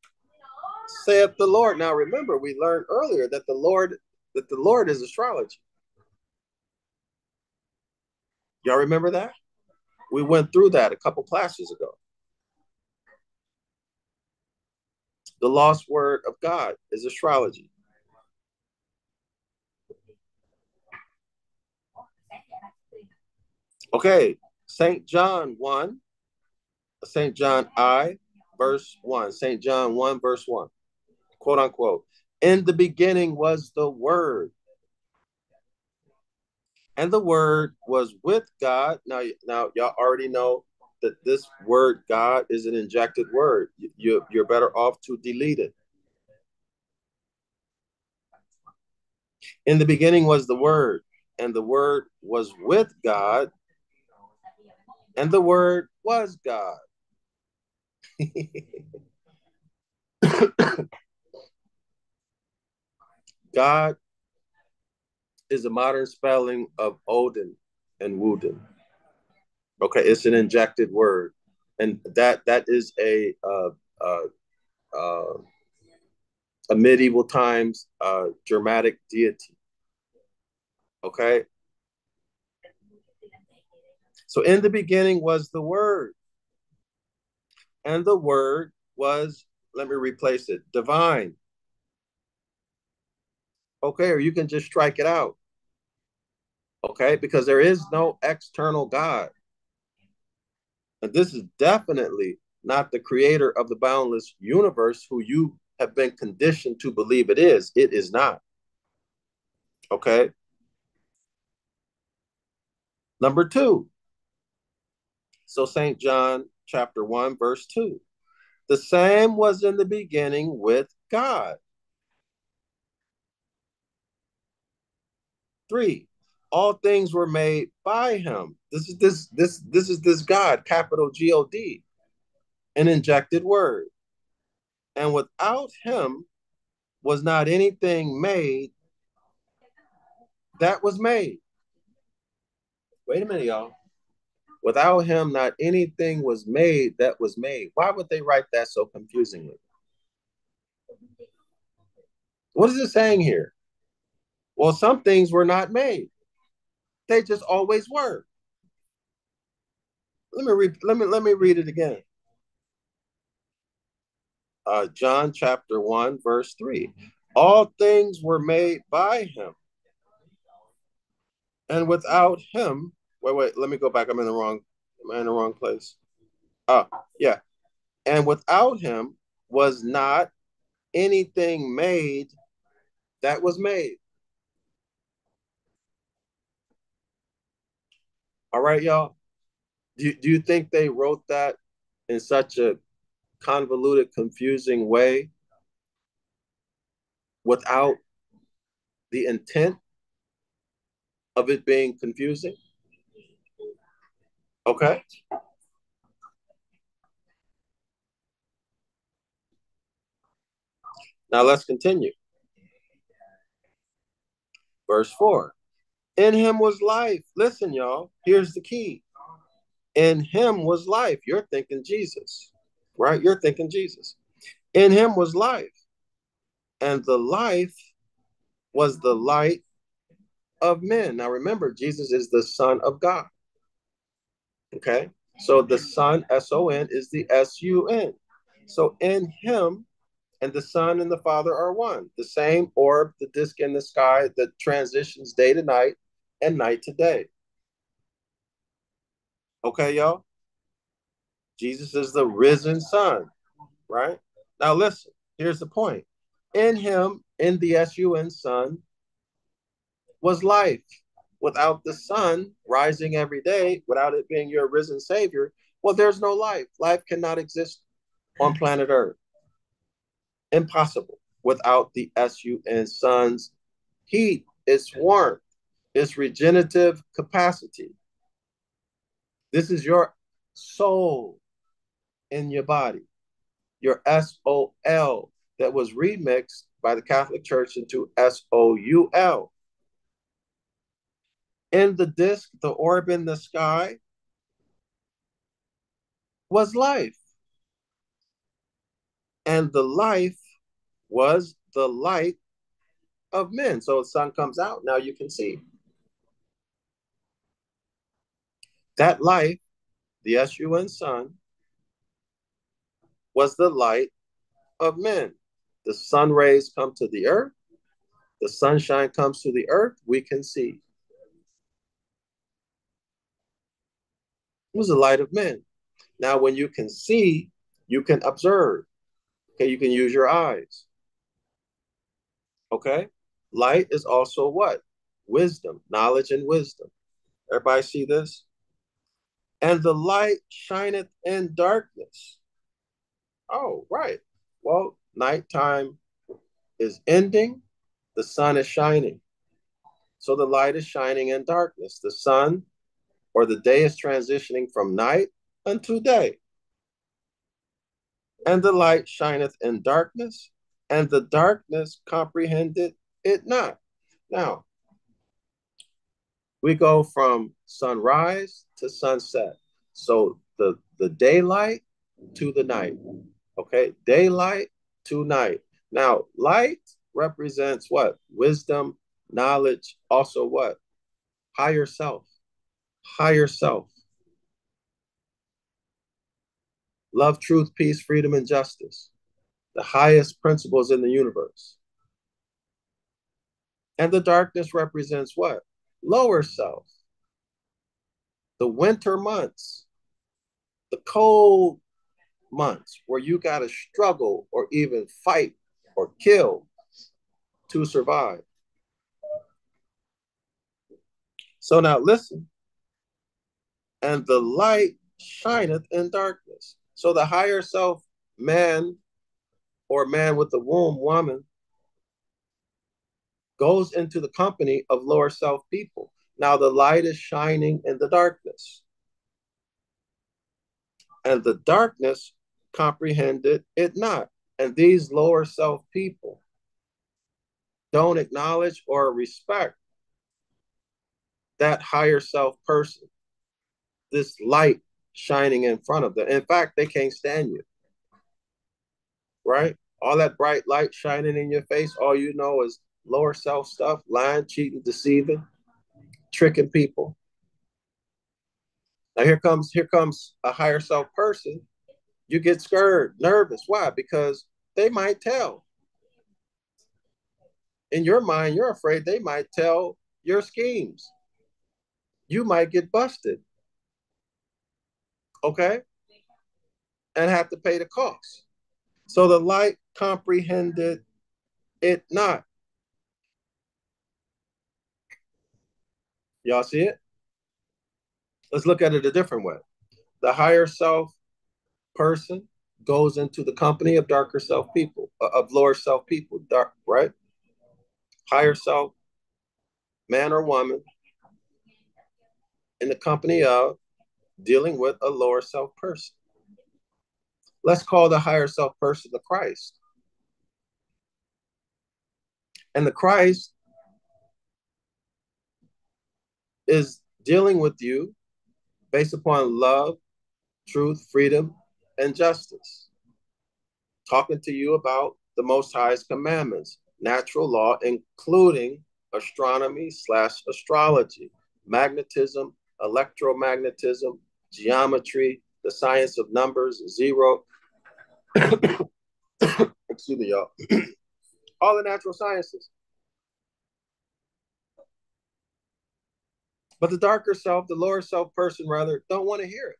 saith the Lord. Now remember, we learned earlier that the Lord that the Lord is astrology. Y'all remember that? We went through that a couple classes ago. The lost word of God is astrology. Okay, St. John 1, St. John I, verse 1. St. John 1, verse 1. Quote unquote. In the beginning was the Word. And the Word was with God. Now, now y'all already know that this word God is an injected word. You, you're better off to delete it. In the beginning was the Word, and the Word was with God, and the Word was God. God is a modern spelling of Odin and Woden. Okay, it's an injected word, and that that is a uh, uh, uh, a medieval times uh, Germanic deity. Okay. So in the beginning was the word, and the word was. Let me replace it. Divine. Okay, or you can just strike it out. Okay, because there is no external God. And this is definitely not the creator of the boundless universe who you have been conditioned to believe it is. It is not. Okay. Number two. So, St. John chapter 1, verse 2. The same was in the beginning with God. Three all things were made by him. This is this this this is this God, capital G O D, an injected word. And without him was not anything made that was made. Wait a minute, y'all. Without him, not anything was made that was made. Why would they write that so confusingly? What is it saying here? Well, some things were not made. They just always were. Let me read. Let me let me read it again. Uh, John chapter one verse three. All things were made by him, and without him. Wait, wait. Let me go back. I'm in the wrong. Am I in the wrong place? Ah, yeah. And without him was not anything made that was made. All right, y'all. Do, do you think they wrote that in such a convoluted, confusing way without the intent of it being confusing? Okay. Now let's continue. Verse 4 In him was life. Listen, y'all, here's the key. In him was life. You're thinking Jesus, right? You're thinking Jesus. In him was life. And the life was the light of men. Now remember, Jesus is the Son of God. Okay? So the Son, S O N, is the S U N. So in him and the Son and the Father are one. The same orb, the disk in the sky that transitions day to night and night to day. Okay, y'all? Jesus is the risen Son, right? Now listen, here's the point. In him, in the S-U-N Son, was life. Without the sun rising every day, without it being your risen Savior, well, there's no life. Life cannot exist on planet Earth. Impossible without the S-U-N Sun's heat, its warmth, its regenerative capacity. This is your soul in your body, your S O L that was remixed by the Catholic Church into S O U L. In the disk, the orb in the sky was life. And the life was the light of men. So the sun comes out, now you can see. That light, the S-U-N sun, was the light of men. The sun rays come to the earth, the sunshine comes to the earth, we can see. Was the light of men. Now, when you can see, you can observe. Okay, you can use your eyes. Okay, light is also what? Wisdom, knowledge, and wisdom. Everybody see this? And the light shineth in darkness. Oh, right. Well, nighttime is ending, the sun is shining. So the light is shining in darkness. The sun or the day is transitioning from night unto day. And the light shineth in darkness, and the darkness comprehended it not. Now, we go from sunrise to sunset. So the, the daylight to the night. Okay, daylight to night. Now, light represents what? Wisdom, knowledge, also what? Higher self. Higher self. Love, truth, peace, freedom, and justice. The highest principles in the universe. And the darkness represents what? Lower self. The winter months. The cold months where you got to struggle or even fight or kill to survive. So now listen. And the light shineth in darkness. So the higher self, man, or man with the womb, woman, goes into the company of lower self people. Now the light is shining in the darkness. And the darkness comprehended it not. And these lower self people don't acknowledge or respect that higher self person, this light shining in front of them. In fact, they can't stand you. Right? All that bright light shining in your face, all you know is lower self stuff, lying, cheating, deceiving, tricking people. Now here comes here comes a higher self person you get scared, nervous. Why? Because they might tell. In your mind, you're afraid they might tell your schemes. You might get busted. Okay? And have to pay the cost. So the light comprehended it not. Y'all see it? Let's look at it a different way. The higher self person goes into the company of darker self people, uh, of lower self people, dark, right? Higher self, man or woman, in the company of dealing with a lower self person. Let's call the higher self person the Christ. And the Christ is dealing with you based upon love, truth, freedom, and justice. Talking to you about the Most High's commandments, natural law, including astronomy slash astrology, magnetism, electromagnetism, geometry, the science of numbers, zero. Excuse me, y'all. All the natural sciences. But the darker self, the lower self person, rather, don't want to hear it.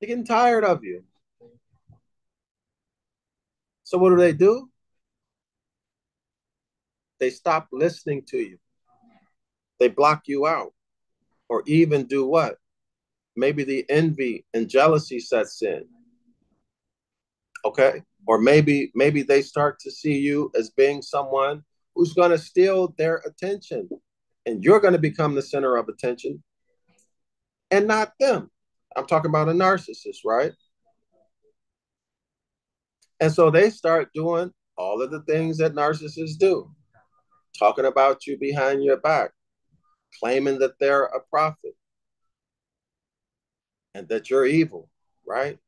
They're getting tired of you. So what do they do? They stop listening to you. They block you out. Or even do what? Maybe the envy and jealousy sets in. Okay? Or maybe maybe they start to see you as being someone who's going to steal their attention and you're going to become the center of attention and not them. I'm talking about a narcissist, right? And so they start doing all of the things that narcissists do talking about you behind your back, claiming that they're a prophet and that you're evil, right?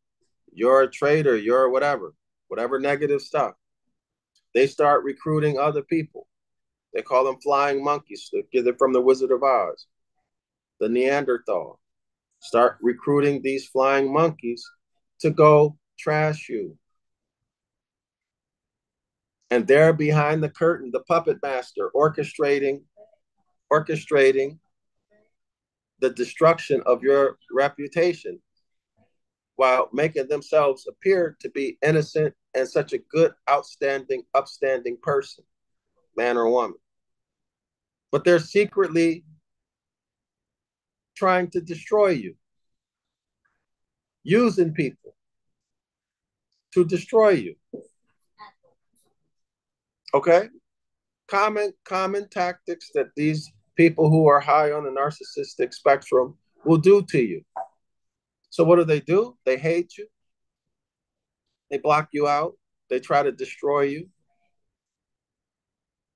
You're a traitor, you're whatever, whatever negative stuff. They start recruiting other people. They call them flying monkeys. Get it from the Wizard of Oz, the Neanderthal. Start recruiting these flying monkeys to go trash you. And there behind the curtain, the puppet master orchestrating, orchestrating the destruction of your reputation while making themselves appear to be innocent and such a good, outstanding, upstanding person, man or woman. But they're secretly trying to destroy you, using people to destroy you. Okay? Common common tactics that these people who are high on the narcissistic spectrum will do to you. So what do they do? They hate you. They block you out. They try to destroy you.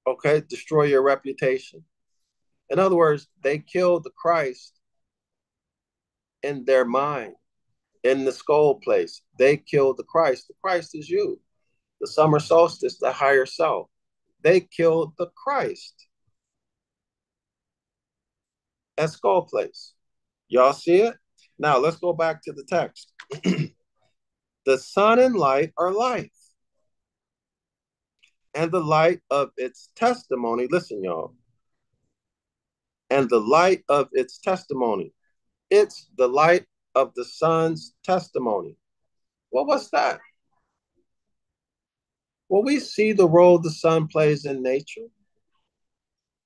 Okay, destroy your reputation. In other words, they kill the Christ in their mind, in the skull place. They kill the Christ. The Christ is you the summer solstice, the higher self. They killed the Christ at Skull Place. Y'all see it? Now let's go back to the text. the sun and light are life. And the light of its testimony, listen, y'all. And the light of its testimony. It's the light of the sun's testimony. Well, what's that? Well, we see the role the sun plays in nature,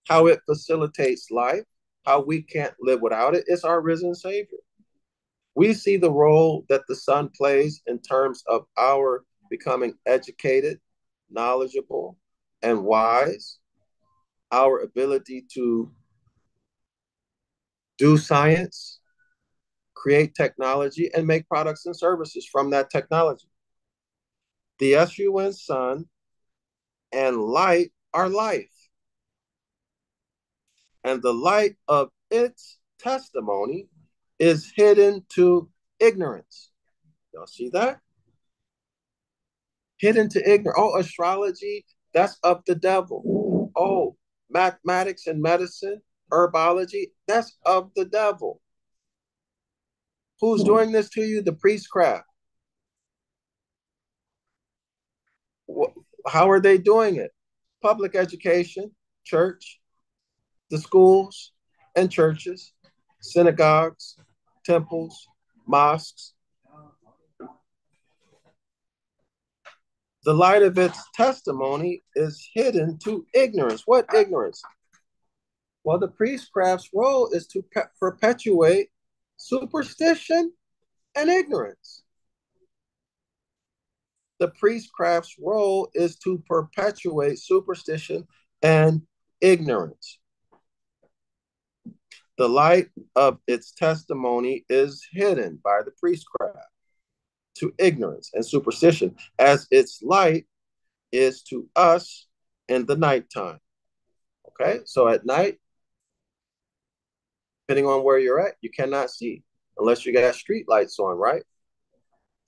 how it facilitates life, how we can't live without it. It's our risen Savior. We see the role that the sun plays in terms of our becoming educated, knowledgeable, and wise, our ability to do science, create technology, and make products and services from that technology. The S-U-N sun and light are life. And the light of its testimony is hidden to ignorance. Y'all see that? Hidden to ignorance. Oh, astrology, that's of the devil. Oh, mathematics and medicine, herbology, that's of the devil. Who's doing this to you? The priestcraft. how are they doing it? Public education, church, the schools and churches, synagogues, temples, mosques. The light of its testimony is hidden to ignorance. What ignorance? Well, the priestcraft's role is to perpetuate superstition and ignorance the priestcraft's role is to perpetuate superstition and ignorance. The light of its testimony is hidden by the priestcraft to ignorance and superstition, as its light is to us in the nighttime. Okay, so at night, depending on where you're at, you cannot see unless you got street lights on, right?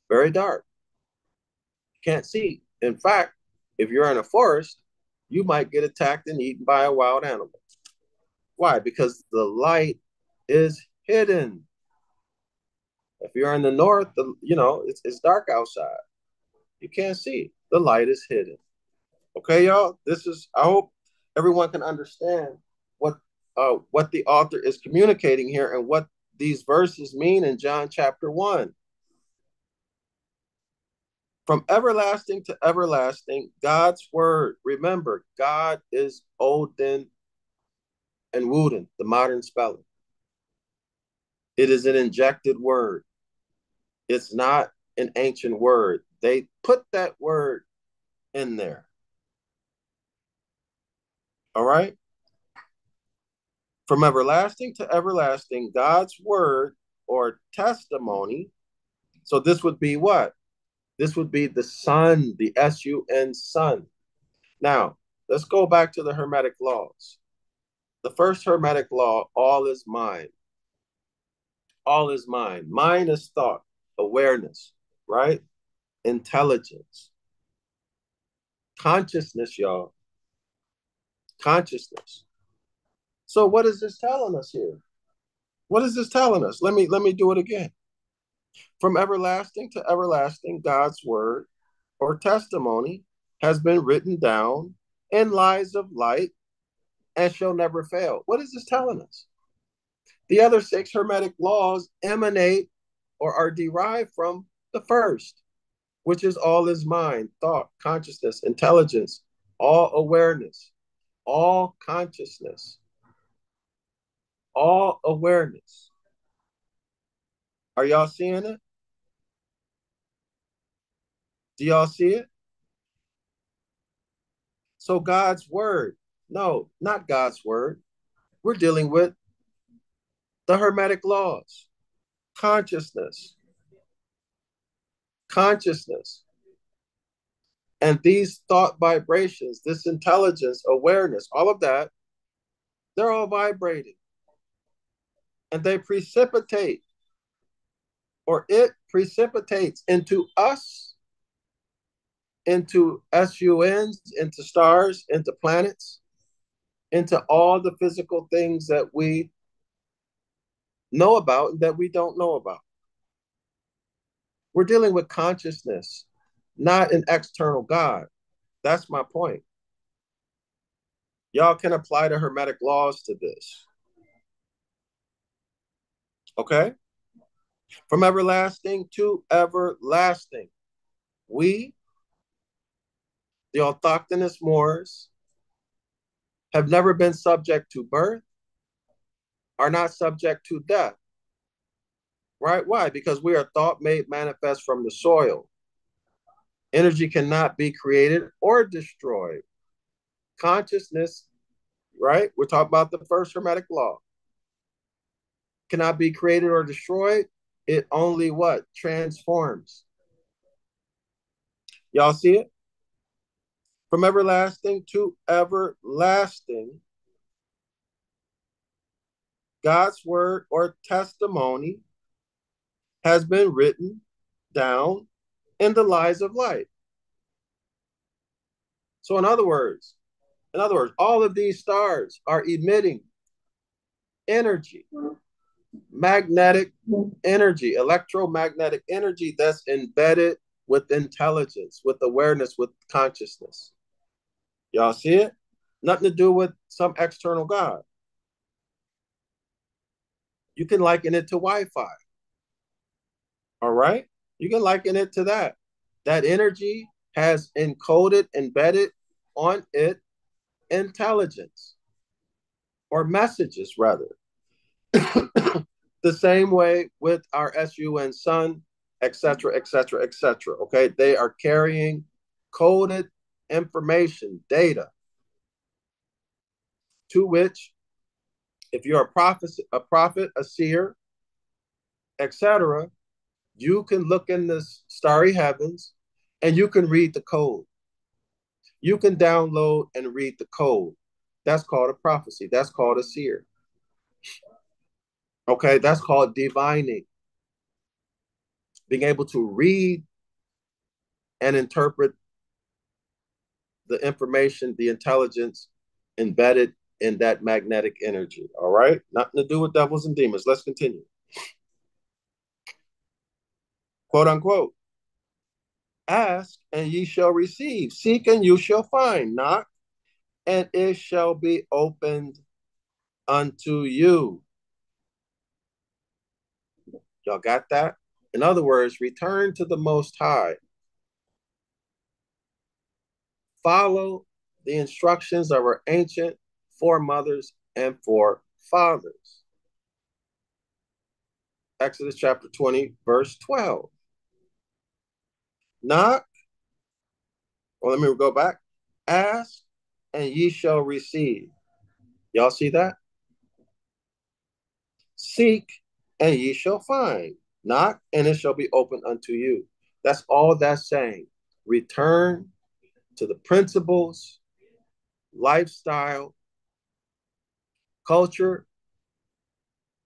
Very dark. You can't see. In fact, if you're in a forest, you might get attacked and eaten by a wild animal. Why? Because the light is hidden. If you're in the north, the, you know, it's, it's dark outside. You can't see. The light is hidden. Okay, y'all? This is, I hope everyone can understand what uh, what the author is communicating here and what these verses mean in John chapter 1. From everlasting to everlasting, God's word. Remember, God is Odin and Woden, the modern spelling. It is an injected word. It's not an ancient word. They put that word in there. All right? From everlasting to everlasting, God's word or testimony. So this would be what? This would be the sun, the S U N sun. Now, let's go back to the Hermetic laws. The first Hermetic law all is mind. All is mind. Mind is thought, awareness, right? Intelligence. Consciousness, y'all. Consciousness. So what is this telling us here? What is this telling us? Let me let me do it again. From everlasting to everlasting, God's word or testimony has been written down in lies of light and shall never fail. What is this telling us? The other six Hermetic laws emanate or are derived from the first, which is all is mind, thought, consciousness, intelligence, all awareness, all consciousness, all awareness. Are y'all seeing it? Do y'all see it? So God's word, no, not God's word. We're dealing with the Hermetic laws, consciousness, consciousness. And these thought vibrations, this intelligence, awareness, all of that, they're all vibrating. And they precipitate, or it precipitates into us, into SUNs, into stars, into planets, into all the physical things that we know about that we don't know about. We're dealing with consciousness, not an external God. That's my point. Y'all can apply the Hermetic laws to this. Okay? From everlasting to everlasting, we, the autochthonous Moors, have never been subject to birth, are not subject to death. Right? Why? Because we are thought made manifest from the soil. Energy cannot be created or destroyed. Consciousness, right? We're talking about the first Hermetic law. Cannot be created or destroyed. It only what? Transforms. Y'all see it? From everlasting to everlasting, God's word or testimony has been written down in the lies of light. So in other words, in other words, all of these stars are emitting energy, magnetic energy, electromagnetic energy that's embedded with intelligence, with awareness, with consciousness. Y'all see it? Nothing to do with some external God. You can liken it to Wi-Fi. All right? You can liken it to that. That energy has encoded, embedded on it intelligence or messages, rather. the same way with our SUN sun, etc., etc., etc. Okay, they are carrying coded information, data, to which if you're a prophet, a prophet, a seer, etc., you can look in the starry heavens and you can read the code. You can download and read the code. That's called a prophecy. That's called a seer. Okay, that's called divining. Being able to read and interpret the information, the intelligence embedded in that magnetic energy. All right, nothing to do with devils and demons. Let's continue. Quote unquote. Ask and ye shall receive. Seek and you shall find. Knock and it shall be opened unto you. Y'all got that? In other words, return to the Most High. Follow the instructions of our ancient foremothers and forefathers. Exodus chapter 20, verse 12. Knock. Well, let me go back. Ask and ye shall receive. Y'all see that? Seek and ye shall find. Knock and it shall be opened unto you. That's all that's saying. Return to the principles, lifestyle, culture,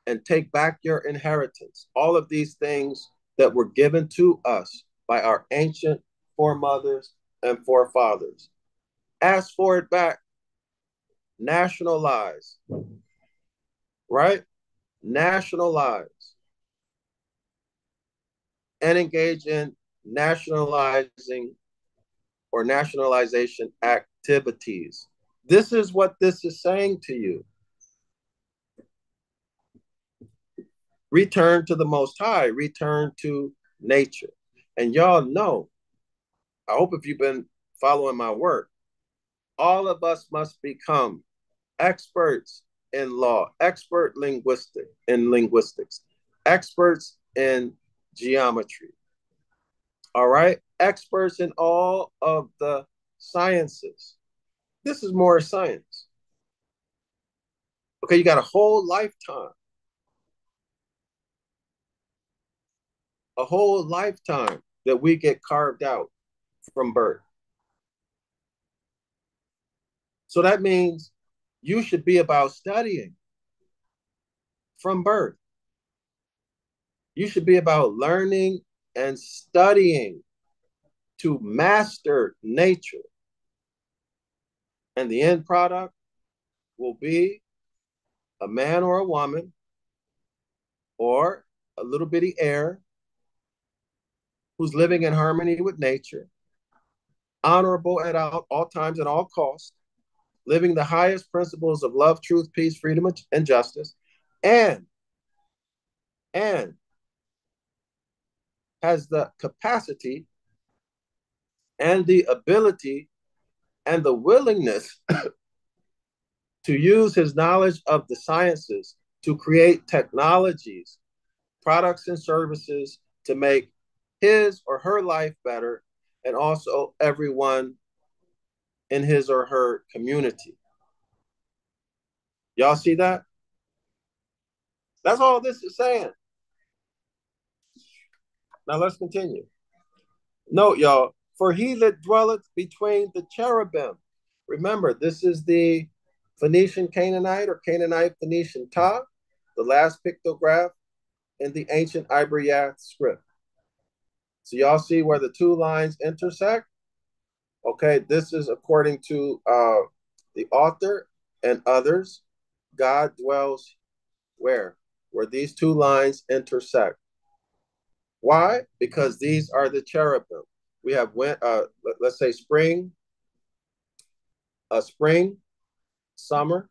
and take back your inheritance. All of these things that were given to us by our ancient foremothers and forefathers. Ask for it back. Nationalize. Right? Nationalize. And engage in nationalizing or nationalization activities. This is what this is saying to you. Return to the Most High, return to nature. And y'all know, I hope if you've been following my work, all of us must become experts in law, expert linguistic in linguistics, experts in geometry. All right, experts in all of the sciences. This is more science. Okay, you got a whole lifetime. A whole lifetime that we get carved out from birth. So that means you should be about studying from birth. You should be about learning and studying to master nature. And the end product will be a man or a woman or a little bitty heir who's living in harmony with nature, honorable at all, all times and all costs, living the highest principles of love, truth, peace, freedom, and justice, and and has the capacity and the ability and the willingness to use his knowledge of the sciences to create technologies, products, and services to make his or her life better and also everyone in his or her community. Y'all see that? That's all this is saying. Now let's continue. Note, y'all, for he that dwelleth between the cherubim. Remember, this is the Phoenician Canaanite or Canaanite Phoenician Ta, the last pictograph in the ancient Ibaryath script. So y'all see where the two lines intersect? Okay, this is according to uh, the author and others. God dwells where? Where these two lines intersect. Why? Because these are the cherubim. We have went. Uh, let, us say spring, a uh, spring, summer,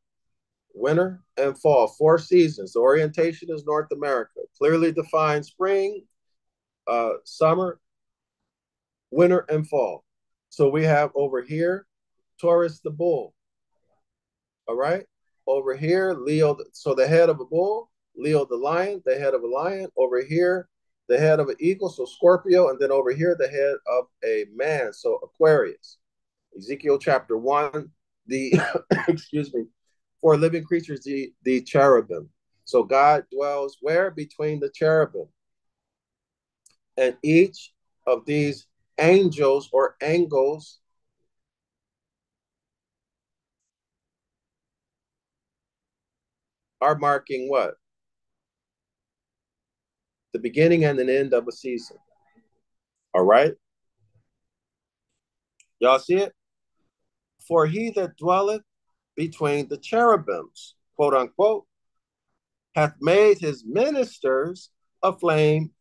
winter, and fall. Four seasons. The orientation is North America. Clearly defined spring, uh, summer, winter, and fall. So we have over here, Taurus the bull. All right. Over here, Leo. So the head of a bull, Leo the lion, the head of a lion. Over here, the head of an eagle, so Scorpio, and then over here, the head of a man, so Aquarius. Ezekiel chapter one, the excuse me, for living creatures, the the cherubim. So God dwells where between the cherubim, and each of these angels or angles are marking what? The beginning and the end of a season. All right? Y'all see it? For he that dwelleth between the cherubims, quote unquote, hath made his ministers a flame,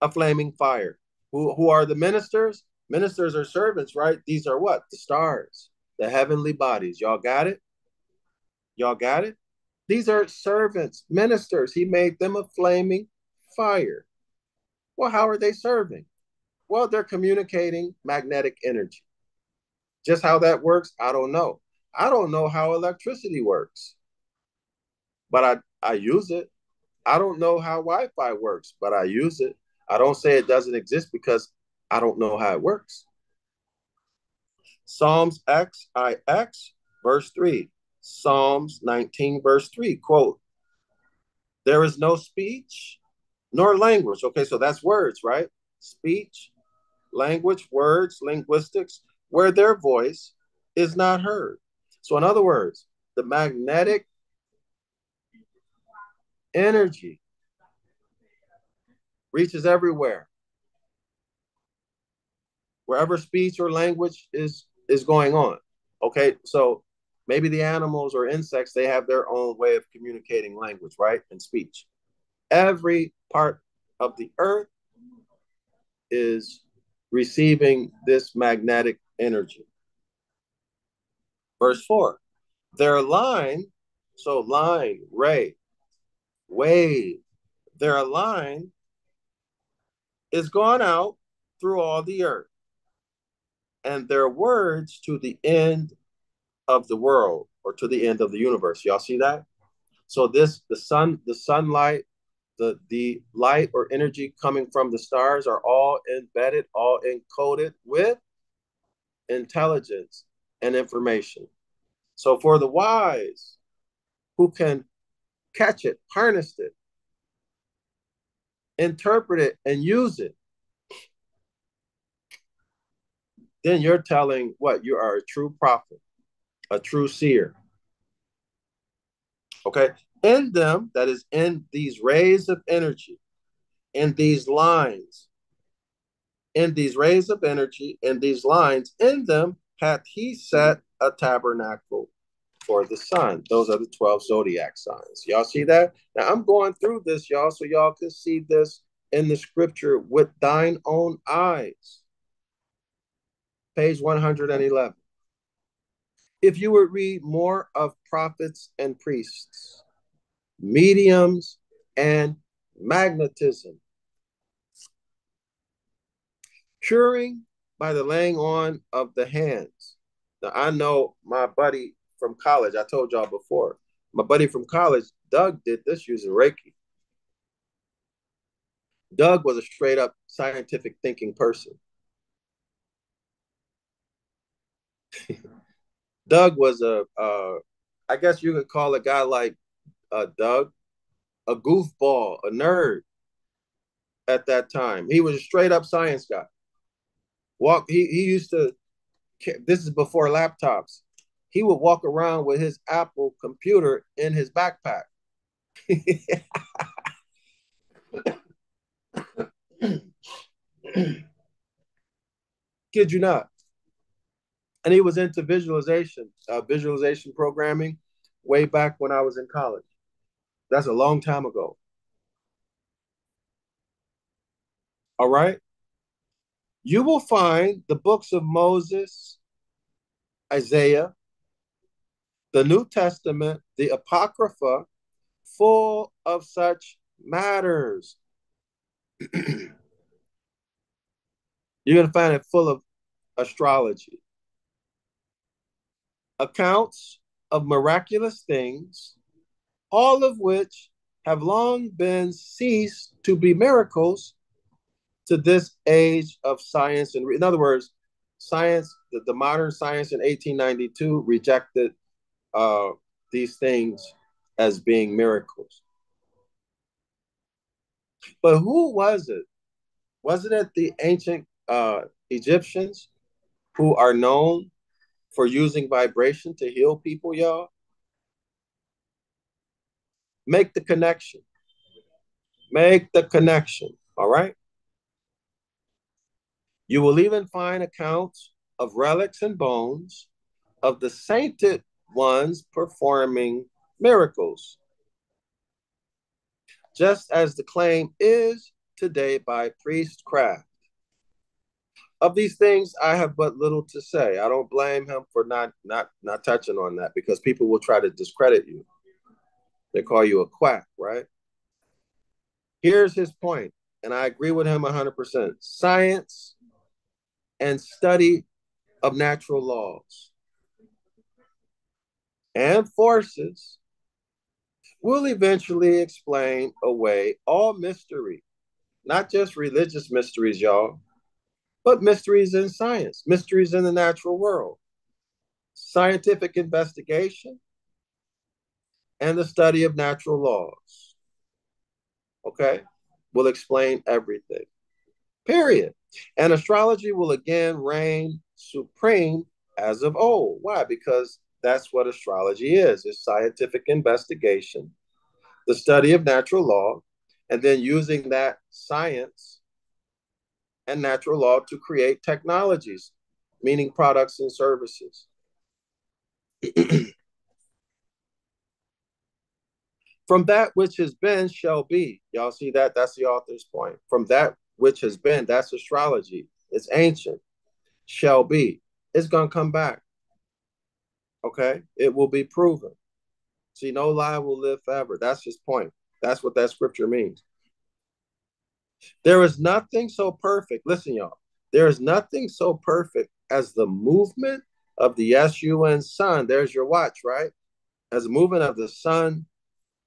a flaming fire. Who, who are the ministers? Ministers are servants, right? These are what? The stars, the heavenly bodies. Y'all got it? Y'all got it? These are servants, ministers. He made them a flaming fire. Well, how are they serving? Well, they're communicating magnetic energy. Just how that works, I don't know. I don't know how electricity works, but I, I use it. I don't know how Wi Fi works, but I use it. I don't say it doesn't exist because I don't know how it works. Psalms X I X, verse 3. Psalms 19, verse 3. Quote, There is no speech nor language. Okay, so that's words, right? Speech, language, words, linguistics, where their voice is not heard. So, in other words, the magnetic energy reaches everywhere. Wherever speech or language is is going on. Okay, so maybe the animals or insects they have their own way of communicating language, right? And speech. Every part of the earth is receiving this magnetic energy. Verse 4 their line, so line, ray, wave, their line is gone out through all the earth, and their words to the end of the world or to the end of the universe. Y'all see that? So this the sun, the sunlight, the the light or energy coming from the stars are all embedded, all encoded with intelligence and information. So for the wise who can catch it, harness it, interpret it, and use it, then you're telling what? You are a true prophet, a true seer. Okay? In them, that is in these rays of energy, in these lines, in these rays of energy, in these lines, in them hath he set a tabernacle for the sun. Those are the 12 zodiac signs. Y'all see that? Now I'm going through this, y'all, so y'all can see this in the scripture with thine own eyes. Page 111. If you would read more of prophets and priests, mediums, and magnetism, curing by the laying on of the hands. Now, I know my buddy from college, I told y'all before, my buddy from college, Doug, did this using Reiki. Doug was a straight up scientific thinking person. Doug was a, uh, I guess you could call a guy like uh, Doug a goofball, a nerd at that time. He was a straight up science guy. Walk. He he used to. This is before laptops. He would walk around with his Apple computer in his backpack. Kid you not. And he was into visualization, uh, visualization programming way back when I was in college. That's a long time ago. All right you will find the books of Moses, Isaiah, the New Testament, the Apocrypha, full of such matters. You're going to find it full of astrology, accounts of miraculous things, all of which have long been ceased to be miracles to this age of science. And in other words, science, the, the modern science in 1892 rejected uh, these things as being miracles. But who was it? Wasn't it the ancient uh, Egyptians who are known for using vibration to heal people, y'all? Make the connection. Make the connection. All right. You will even find accounts of relics and bones of the sainted ones performing miracles. Just as the claim is today by priestcraft. Of these things, I have but little to say. I don't blame him for not not not touching on that because people will try to discredit you. They call you a quack, right? Here's his point, and I agree with him 100%. Science and study of natural laws and forces will eventually explain away all mystery, not just religious mysteries, y'all, but mysteries in science, mysteries in the natural world, scientific investigation, and the study of natural laws. Okay? Will explain everything. Period. And astrology will again reign supreme as of old. Why? Because that's what astrology is. It's scientific investigation, the study of natural law, and then using that science and natural law to create technologies, meaning products and services. From that which has been shall be. Y'all see that? That's the author's point. From that which has been, that's astrology. It's ancient. Shall be. It's going to come back. Okay? It will be proven. See, no lie will live forever. That's his point. That's what that scripture means. There is nothing so perfect. Listen, y'all. There is nothing so perfect as the movement of the SUN sun. There's your watch, right? As the movement of the sun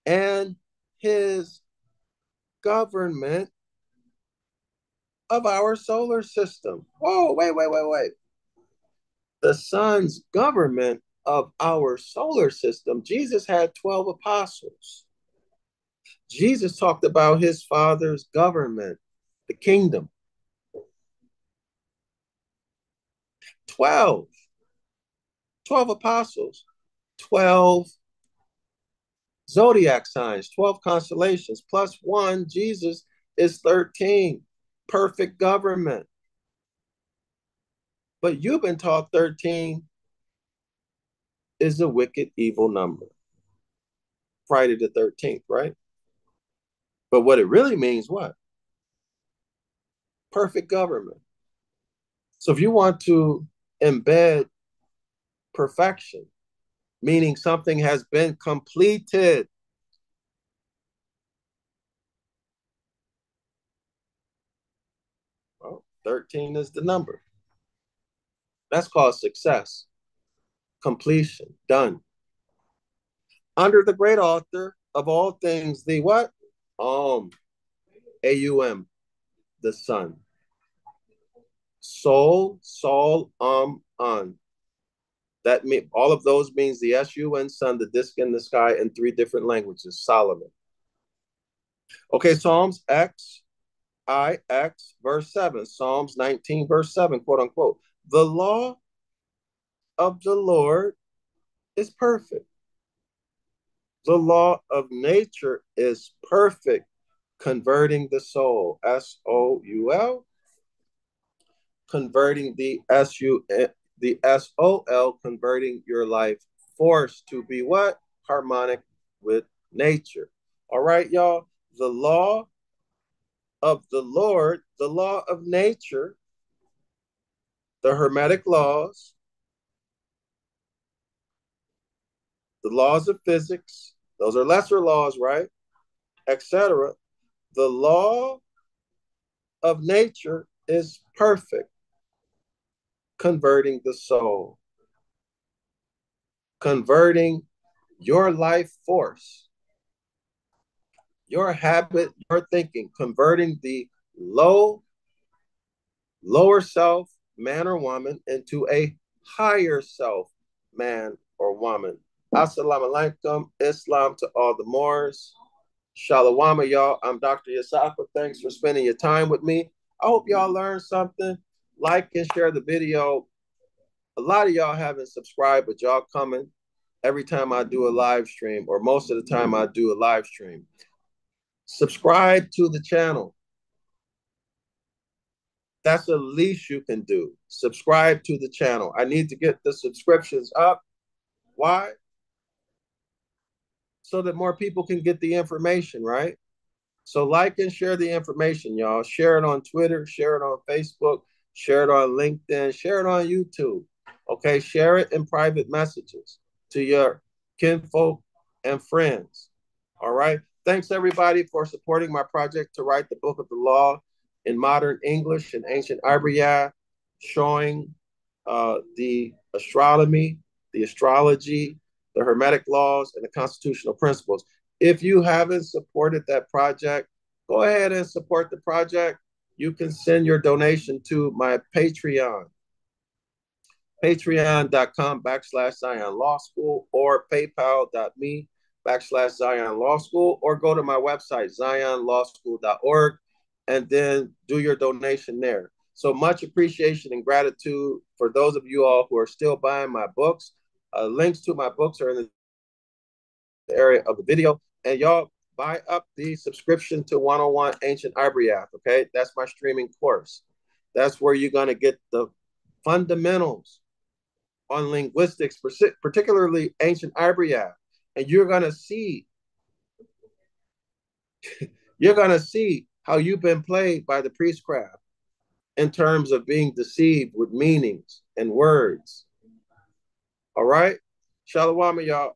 and his government of our solar system. Whoa, wait, wait, wait, wait. The sun's government of our solar system. Jesus had 12 apostles. Jesus talked about his father's government, the kingdom. 12. 12 apostles, 12 zodiac signs, 12 constellations, plus one, Jesus is 13. Perfect government. But you've been taught 13 is a wicked, evil number. Friday the 13th, right? But what it really means, what? Perfect government. So if you want to embed perfection, meaning something has been completed. Well, 13 is the number. That's called success, completion, done. Under the great author of all things, the what? Um, A-U-M, the sun. Soul, Saul, um, on. That mean all of those means the S-U-N sun, the disk in the sky in three different languages, Solomon. Okay, Psalms X, I, X, verse 7, Psalms 19, verse 7, quote unquote. The law of the Lord is perfect. The law of nature is perfect, converting the soul. S O U L. Converting the S U the S O L, converting your life force to be what? Harmonic with nature. All right, y'all. The law of the Lord, the law of nature, the Hermetic laws, the laws of physics, those are lesser laws, right? Etc. The law of nature is perfect converting the soul, converting your life force, your habit, your thinking, converting the low, lower self, man or woman, into a higher self, man or woman. Assalamu alaikum, Islam to all the Moors. Shalom, y'all. I'm Dr. Yasapa. Thanks for spending your time with me. I hope y'all learned something like and share the video. A lot of y'all haven't subscribed, but y'all coming. every time I do a live stream, or most of the time I do a live stream. Subscribe to the channel. That's the least you can do. Subscribe to the channel. I need to get the subscriptions up. Why? So that more people can get the information, right? So like and share the information, y'all. Share it on Twitter, share it on Facebook, share it on LinkedIn, share it on YouTube. Okay, share it in private messages to your kinfolk and friends. All right. Thanks everybody for supporting my project to write the book of the law in modern English and ancient Ibriya, showing uh, the astronomy, the astrology, the Hermetic laws, and the constitutional principles. If you haven't supported that project, go ahead and support the project. You can send your donation to my Patreon, patreon.com backslash Zion Law School or paypal.me backslash Zion Law School or go to my website, zionlawschool.org and then do your donation there. So much appreciation and gratitude for those of you all who are still buying my books. Uh, links to my books are in the area of the video. And y'all buy up the subscription to 101 Ancient Ibaryath, okay? That's my streaming course. That's where you're going to get the fundamentals on linguistics, particularly Ancient Ibaryath. And you're going to see, you're going to see how you've been played by the priestcraft in terms of being deceived with meanings and words. All right? Shalom, y'all.